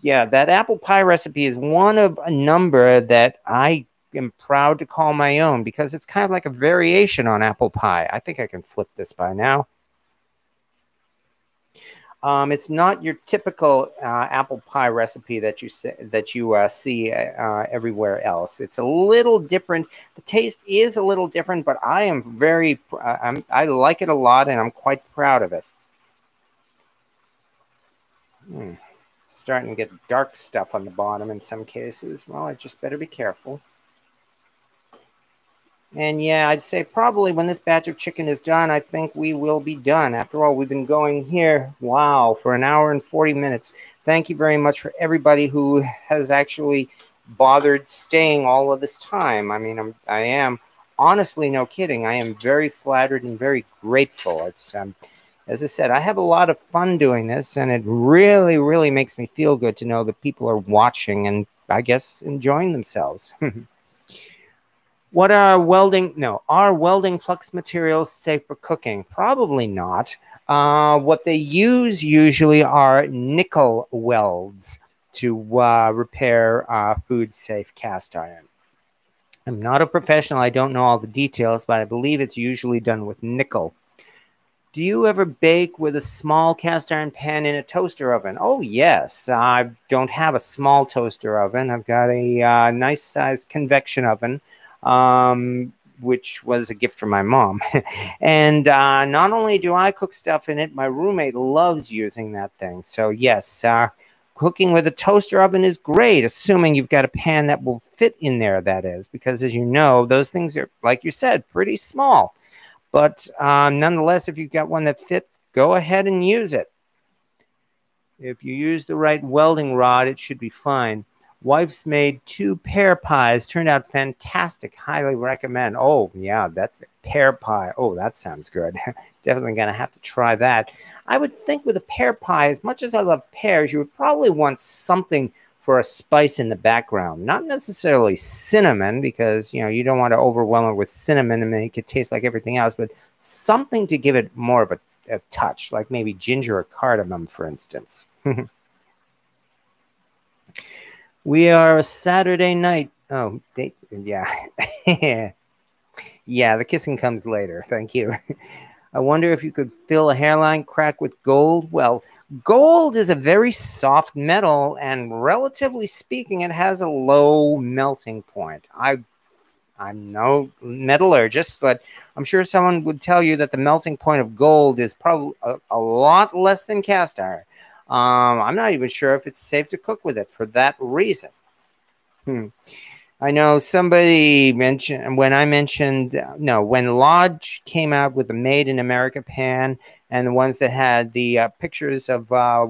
Yeah, that apple pie recipe is one of a number that I am proud to call my own because it's kind of like a variation on apple pie. I think I can flip this by now. Um, it's not your typical uh, apple pie recipe that you say, that you uh, see uh, everywhere else. It's a little different. The taste is a little different, but I am very uh, I'm, I like it a lot, and I'm quite proud of it. Hmm. Starting to get dark stuff on the bottom in some cases. Well, I just better be careful. And yeah, I'd say probably when this batch of chicken is done, I think we will be done. After all, we've been going here, wow, for an hour and 40 minutes. Thank you very much for everybody who has actually bothered staying all of this time. I mean, I'm, I am honestly, no kidding. I am very flattered and very grateful. It's, um, as I said, I have a lot of fun doing this, and it really, really makes me feel good to know that people are watching and I guess enjoying themselves. What are welding? No, are welding flux materials safe for cooking? Probably not. Uh, what they use usually are nickel welds to uh, repair uh, food safe cast iron. I'm not a professional. I don't know all the details, but I believe it's usually done with nickel. Do you ever bake with a small cast iron pan in a toaster oven? Oh, yes. I don't have a small toaster oven. I've got a uh, nice sized convection oven um, which was a gift from my mom. and uh, not only do I cook stuff in it, my roommate loves using that thing. So, yes, uh, cooking with a toaster oven is great, assuming you've got a pan that will fit in there, that is, because as you know, those things are, like you said, pretty small. But um, nonetheless, if you've got one that fits, go ahead and use it. If you use the right welding rod, it should be fine. Wife's made two pear pies. Turned out fantastic. Highly recommend. Oh, yeah, that's a pear pie. Oh, that sounds good. Definitely going to have to try that. I would think with a pear pie, as much as I love pears, you would probably want something for a spice in the background. Not necessarily cinnamon, because you know you don't want to overwhelm it with cinnamon and make it taste like everything else, but something to give it more of a, a touch, like maybe ginger or cardamom, for instance. We are a Saturday night. Oh, they, yeah. yeah, the kissing comes later. Thank you. I wonder if you could fill a hairline crack with gold. Well, gold is a very soft metal, and relatively speaking, it has a low melting point. I, I'm no metallurgist, but I'm sure someone would tell you that the melting point of gold is probably a, a lot less than cast iron. Um, I'm not even sure if it's safe to cook with it for that reason. Hmm. I know somebody mentioned when I mentioned no when Lodge came out with the Made in America pan and the ones that had the uh, pictures of uh,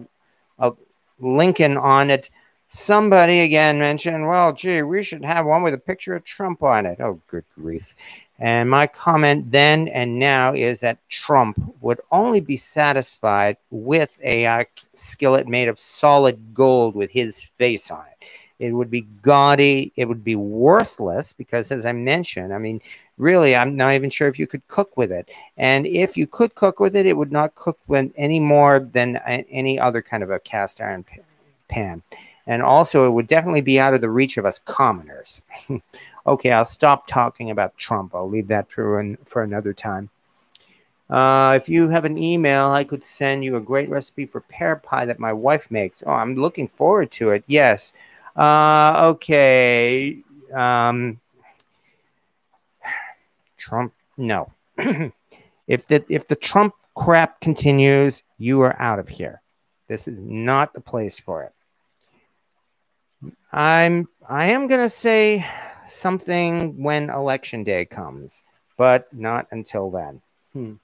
of Lincoln on it. Somebody again mentioned, well, gee, we should have one with a picture of Trump on it. Oh, good grief. And my comment then and now is that Trump would only be satisfied with a uh, skillet made of solid gold with his face on it. It would be gaudy. It would be worthless because, as I mentioned, I mean, really, I'm not even sure if you could cook with it. And if you could cook with it, it would not cook with any more than any other kind of a cast iron pan. And also, it would definitely be out of the reach of us commoners. Okay, I'll stop talking about Trump. I'll leave that for, an, for another time. Uh, if you have an email, I could send you a great recipe for pear pie that my wife makes. Oh, I'm looking forward to it. Yes. Uh, okay. Um, Trump, no. if the if the Trump crap continues, you are out of here. This is not the place for it. I'm I am gonna say something when election day comes, but not until then. Hmm.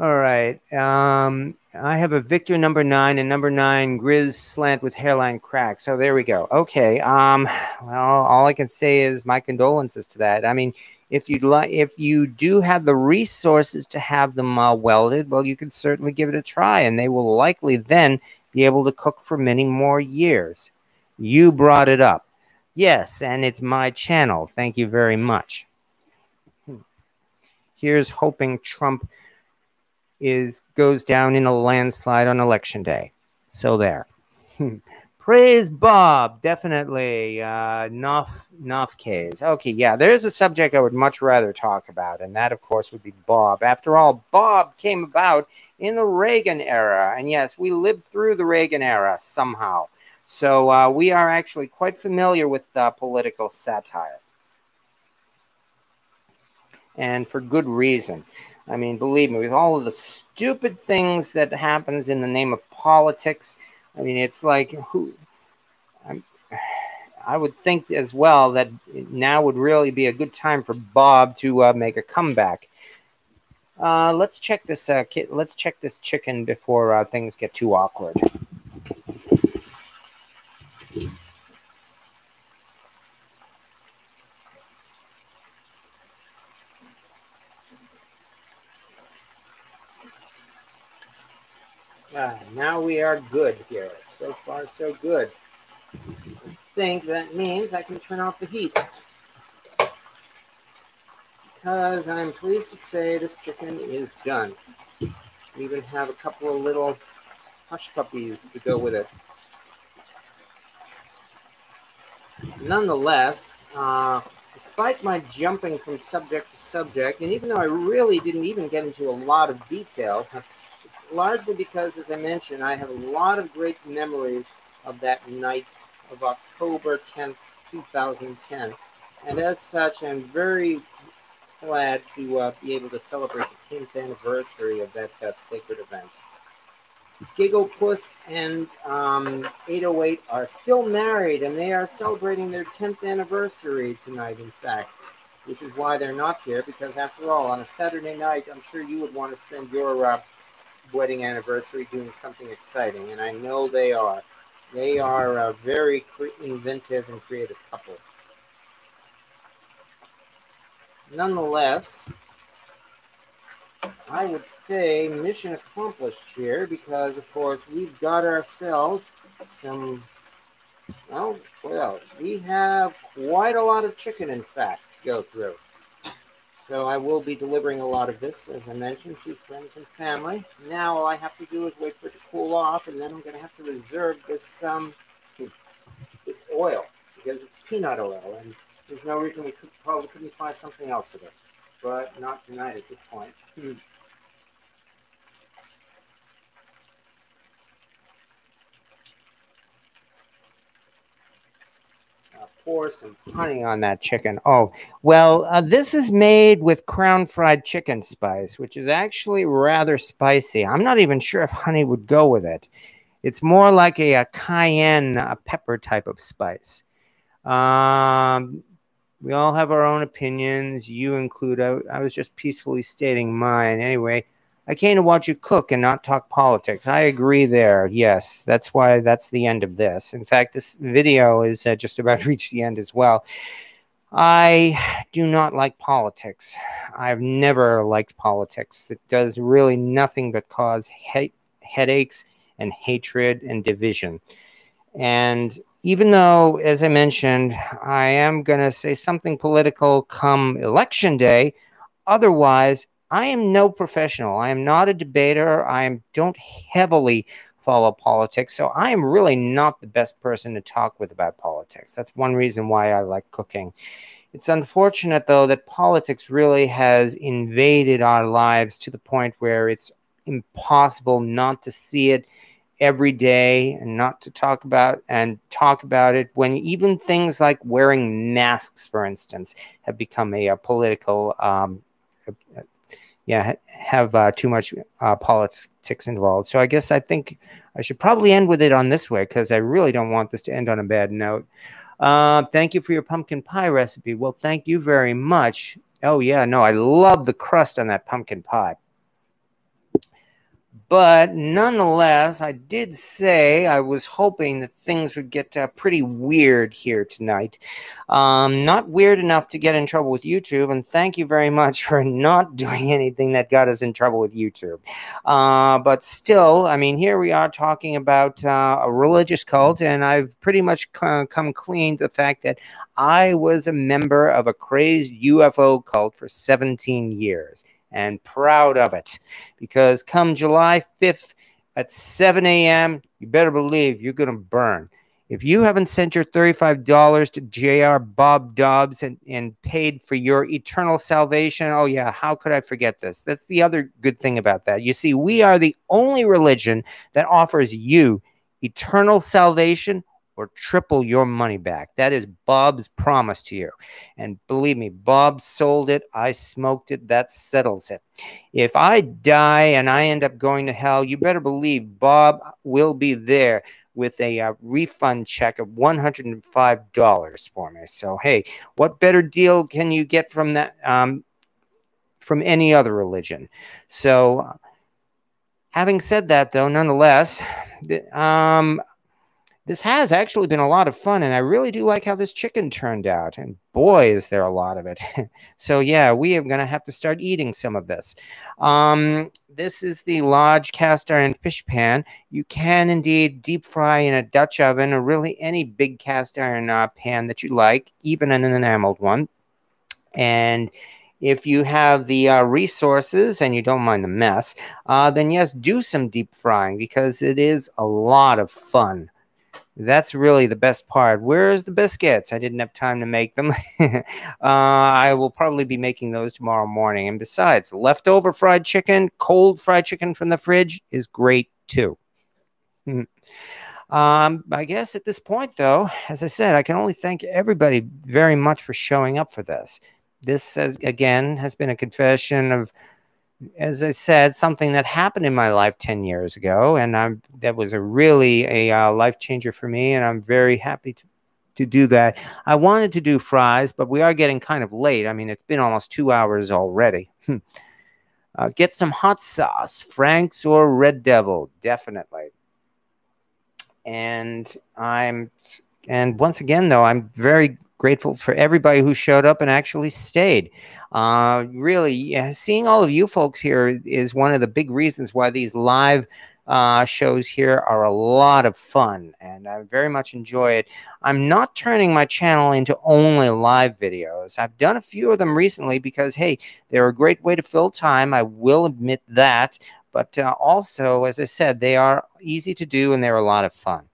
All right. Um, I have a Victor number nine and number nine Grizz slant with hairline crack. So there we go. Okay. Um, well, all I can say is my condolences to that. I mean, if you'd like, if you do have the resources to have them uh, welded, well, you can certainly give it a try, and they will likely then be able to cook for many more years. You brought it up. Yes, and it's my channel. Thank you very much. Hmm. Here's hoping Trump is goes down in a landslide on election day. So there. Praise Bob, definitely. Uh, Nof Nofkes. Okay, yeah, there's a subject I would much rather talk about, and that, of course, would be Bob. After all, Bob came about in the Reagan era, and yes, we lived through the Reagan era somehow. So uh, we are actually quite familiar with uh, political satire, and for good reason. I mean, believe me, with all of the stupid things that happens in the name of politics, I mean, it's like who. I'm, I would think as well that now would really be a good time for Bob to uh, make a comeback. Uh, let's check this. Uh, let's check this chicken before uh, things get too awkward. Ah, now we are good here. So far, so good. I think that means I can turn off the heat. Because I'm pleased to say this chicken is done. We even have a couple of little hush puppies to go with it. Nonetheless, uh, despite my jumping from subject to subject, and even though I really didn't even get into a lot of detail, largely because, as I mentioned, I have a lot of great memories of that night of October 10th, 2010. And as such, I'm very glad to uh, be able to celebrate the 10th anniversary of that uh, sacred event. Gigglepuss and um, 808 are still married, and they are celebrating their 10th anniversary tonight, in fact, which is why they're not here, because after all, on a Saturday night, I'm sure you would want to spend your uh, wedding anniversary doing something exciting, and I know they are. They are a very inventive and creative couple. Nonetheless, I would say mission accomplished here because, of course, we've got ourselves some. Well, what else? We have quite a lot of chicken, in fact, to go through. So I will be delivering a lot of this, as I mentioned, to friends and family. Now all I have to do is wait for it to cool off, and then I'm going to have to reserve this um, this oil because it's peanut oil, and there's no reason we could probably couldn't find something else with it, but not tonight at this point. Hmm. Pour some honey on that chicken. Oh, well, uh, this is made with crown fried chicken spice, which is actually rather spicy. I'm not even sure if honey would go with it. It's more like a, a cayenne a pepper type of spice. Um, we all have our own opinions. You include. I, I was just peacefully stating mine. Anyway, I came to watch you cook and not talk politics. I agree there. Yes, that's why that's the end of this. In fact, this video is uh, just about to reach the end as well. I do not like politics. I've never liked politics. It does really nothing but cause he headaches and hatred and division. And even though, as I mentioned, I am going to say something political come election day, otherwise, I am no professional. I am not a debater. I don't heavily follow politics. So I am really not the best person to talk with about politics. That's one reason why I like cooking. It's unfortunate, though, that politics really has invaded our lives to the point where it's impossible not to see it every day and not to talk about and talk about it when even things like wearing masks, for instance, have become a, a political um, a, yeah have uh, too much uh, politics involved. So I guess I think I should probably end with it on this way because I really don't want this to end on a bad note. Uh, thank you for your pumpkin pie recipe. Well, thank you very much. Oh yeah, no, I love the crust on that pumpkin pie. But nonetheless, I did say I was hoping that things would get uh, pretty weird here tonight. Um, not weird enough to get in trouble with YouTube, and thank you very much for not doing anything that got us in trouble with YouTube. Uh, but still, I mean, here we are talking about uh, a religious cult, and I've pretty much come clean to the fact that I was a member of a crazed UFO cult for 17 years and proud of it because come July 5th at 7 a.m., you better believe you're going to burn. If you haven't sent your $35 to JR Bob Dobbs and, and paid for your eternal salvation, oh, yeah, how could I forget this? That's the other good thing about that. You see, we are the only religion that offers you eternal salvation or triple your money back. That is Bob's promise to you. And believe me, Bob sold it. I smoked it. That settles it. If I die and I end up going to hell, you better believe Bob will be there with a uh, refund check of $105 for me. So, hey, what better deal can you get from that? Um, from any other religion. So, having said that, though, nonetheless, um, this has actually been a lot of fun, and I really do like how this chicken turned out. And boy, is there a lot of it. so yeah, we are going to have to start eating some of this. Um, this is the Lodge cast iron fish pan. You can indeed deep fry in a Dutch oven or really any big cast iron uh, pan that you like, even an enameled one. And if you have the uh, resources and you don't mind the mess, uh, then yes, do some deep frying because it is a lot of fun. That's really the best part. Where's the biscuits? I didn't have time to make them. uh, I will probably be making those tomorrow morning. And besides, leftover fried chicken, cold fried chicken from the fridge is great too. um, I guess at this point, though, as I said, I can only thank everybody very much for showing up for this. This, has, again, has been a confession of as I said, something that happened in my life 10 years ago. And I'm, that was a really a uh, life changer for me. And I'm very happy to, to do that. I wanted to do fries, but we are getting kind of late. I mean, it's been almost two hours already. uh, get some hot sauce, Frank's or Red Devil, definitely. And I'm, and once again, though, I'm very grateful for everybody who showed up and actually stayed. Uh, really, yeah, seeing all of you folks here is one of the big reasons why these live uh, shows here are a lot of fun and I very much enjoy it. I'm not turning my channel into only live videos. I've done a few of them recently because, hey, they're a great way to fill time. I will admit that. But uh, also, as I said, they are easy to do and they're a lot of fun.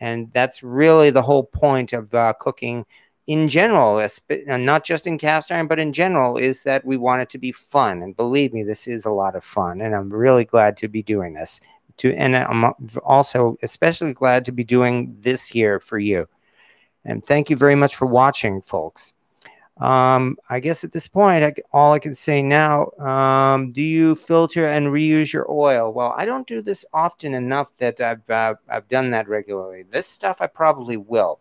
And that's really the whole point of uh, cooking in general, uh, not just in cast iron, but in general, is that we want it to be fun. And believe me, this is a lot of fun. And I'm really glad to be doing this. To and I'm also especially glad to be doing this here for you. And thank you very much for watching, folks. Um, I guess at this point, I, all I can say now, um, do you filter and reuse your oil? Well, I don't do this often enough that I've, uh, I've done that regularly. This stuff I probably will.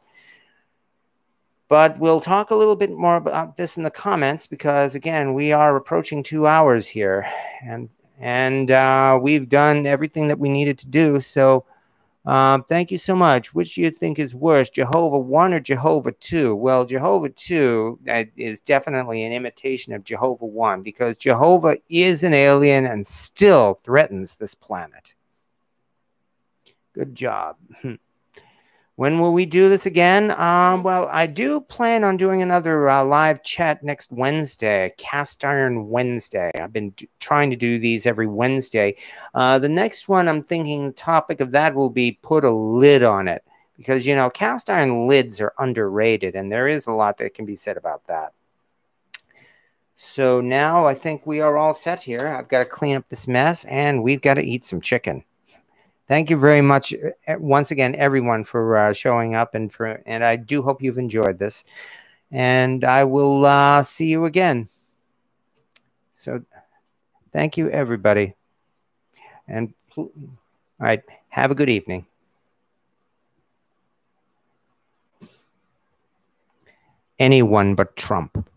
But we'll talk a little bit more about this in the comments because, again, we are approaching two hours here, and and uh, we've done everything that we needed to do. So, uh, thank you so much. Which do you think is worse, Jehovah One or Jehovah Two? Well, Jehovah Two is definitely an imitation of Jehovah One because Jehovah is an alien and still threatens this planet. Good job. When will we do this again? Um, well, I do plan on doing another uh, live chat next Wednesday, Cast Iron Wednesday. I've been trying to do these every Wednesday. Uh, the next one, I'm thinking the topic of that will be put a lid on it because, you know, cast iron lids are underrated, and there is a lot that can be said about that. So now I think we are all set here. I've got to clean up this mess, and we've got to eat some chicken thank you very much once again, everyone, for uh, showing up and for and I do hope you've enjoyed this. And I will uh, see you again. So, thank you, everybody, and all right, have a good evening. Anyone but Trump.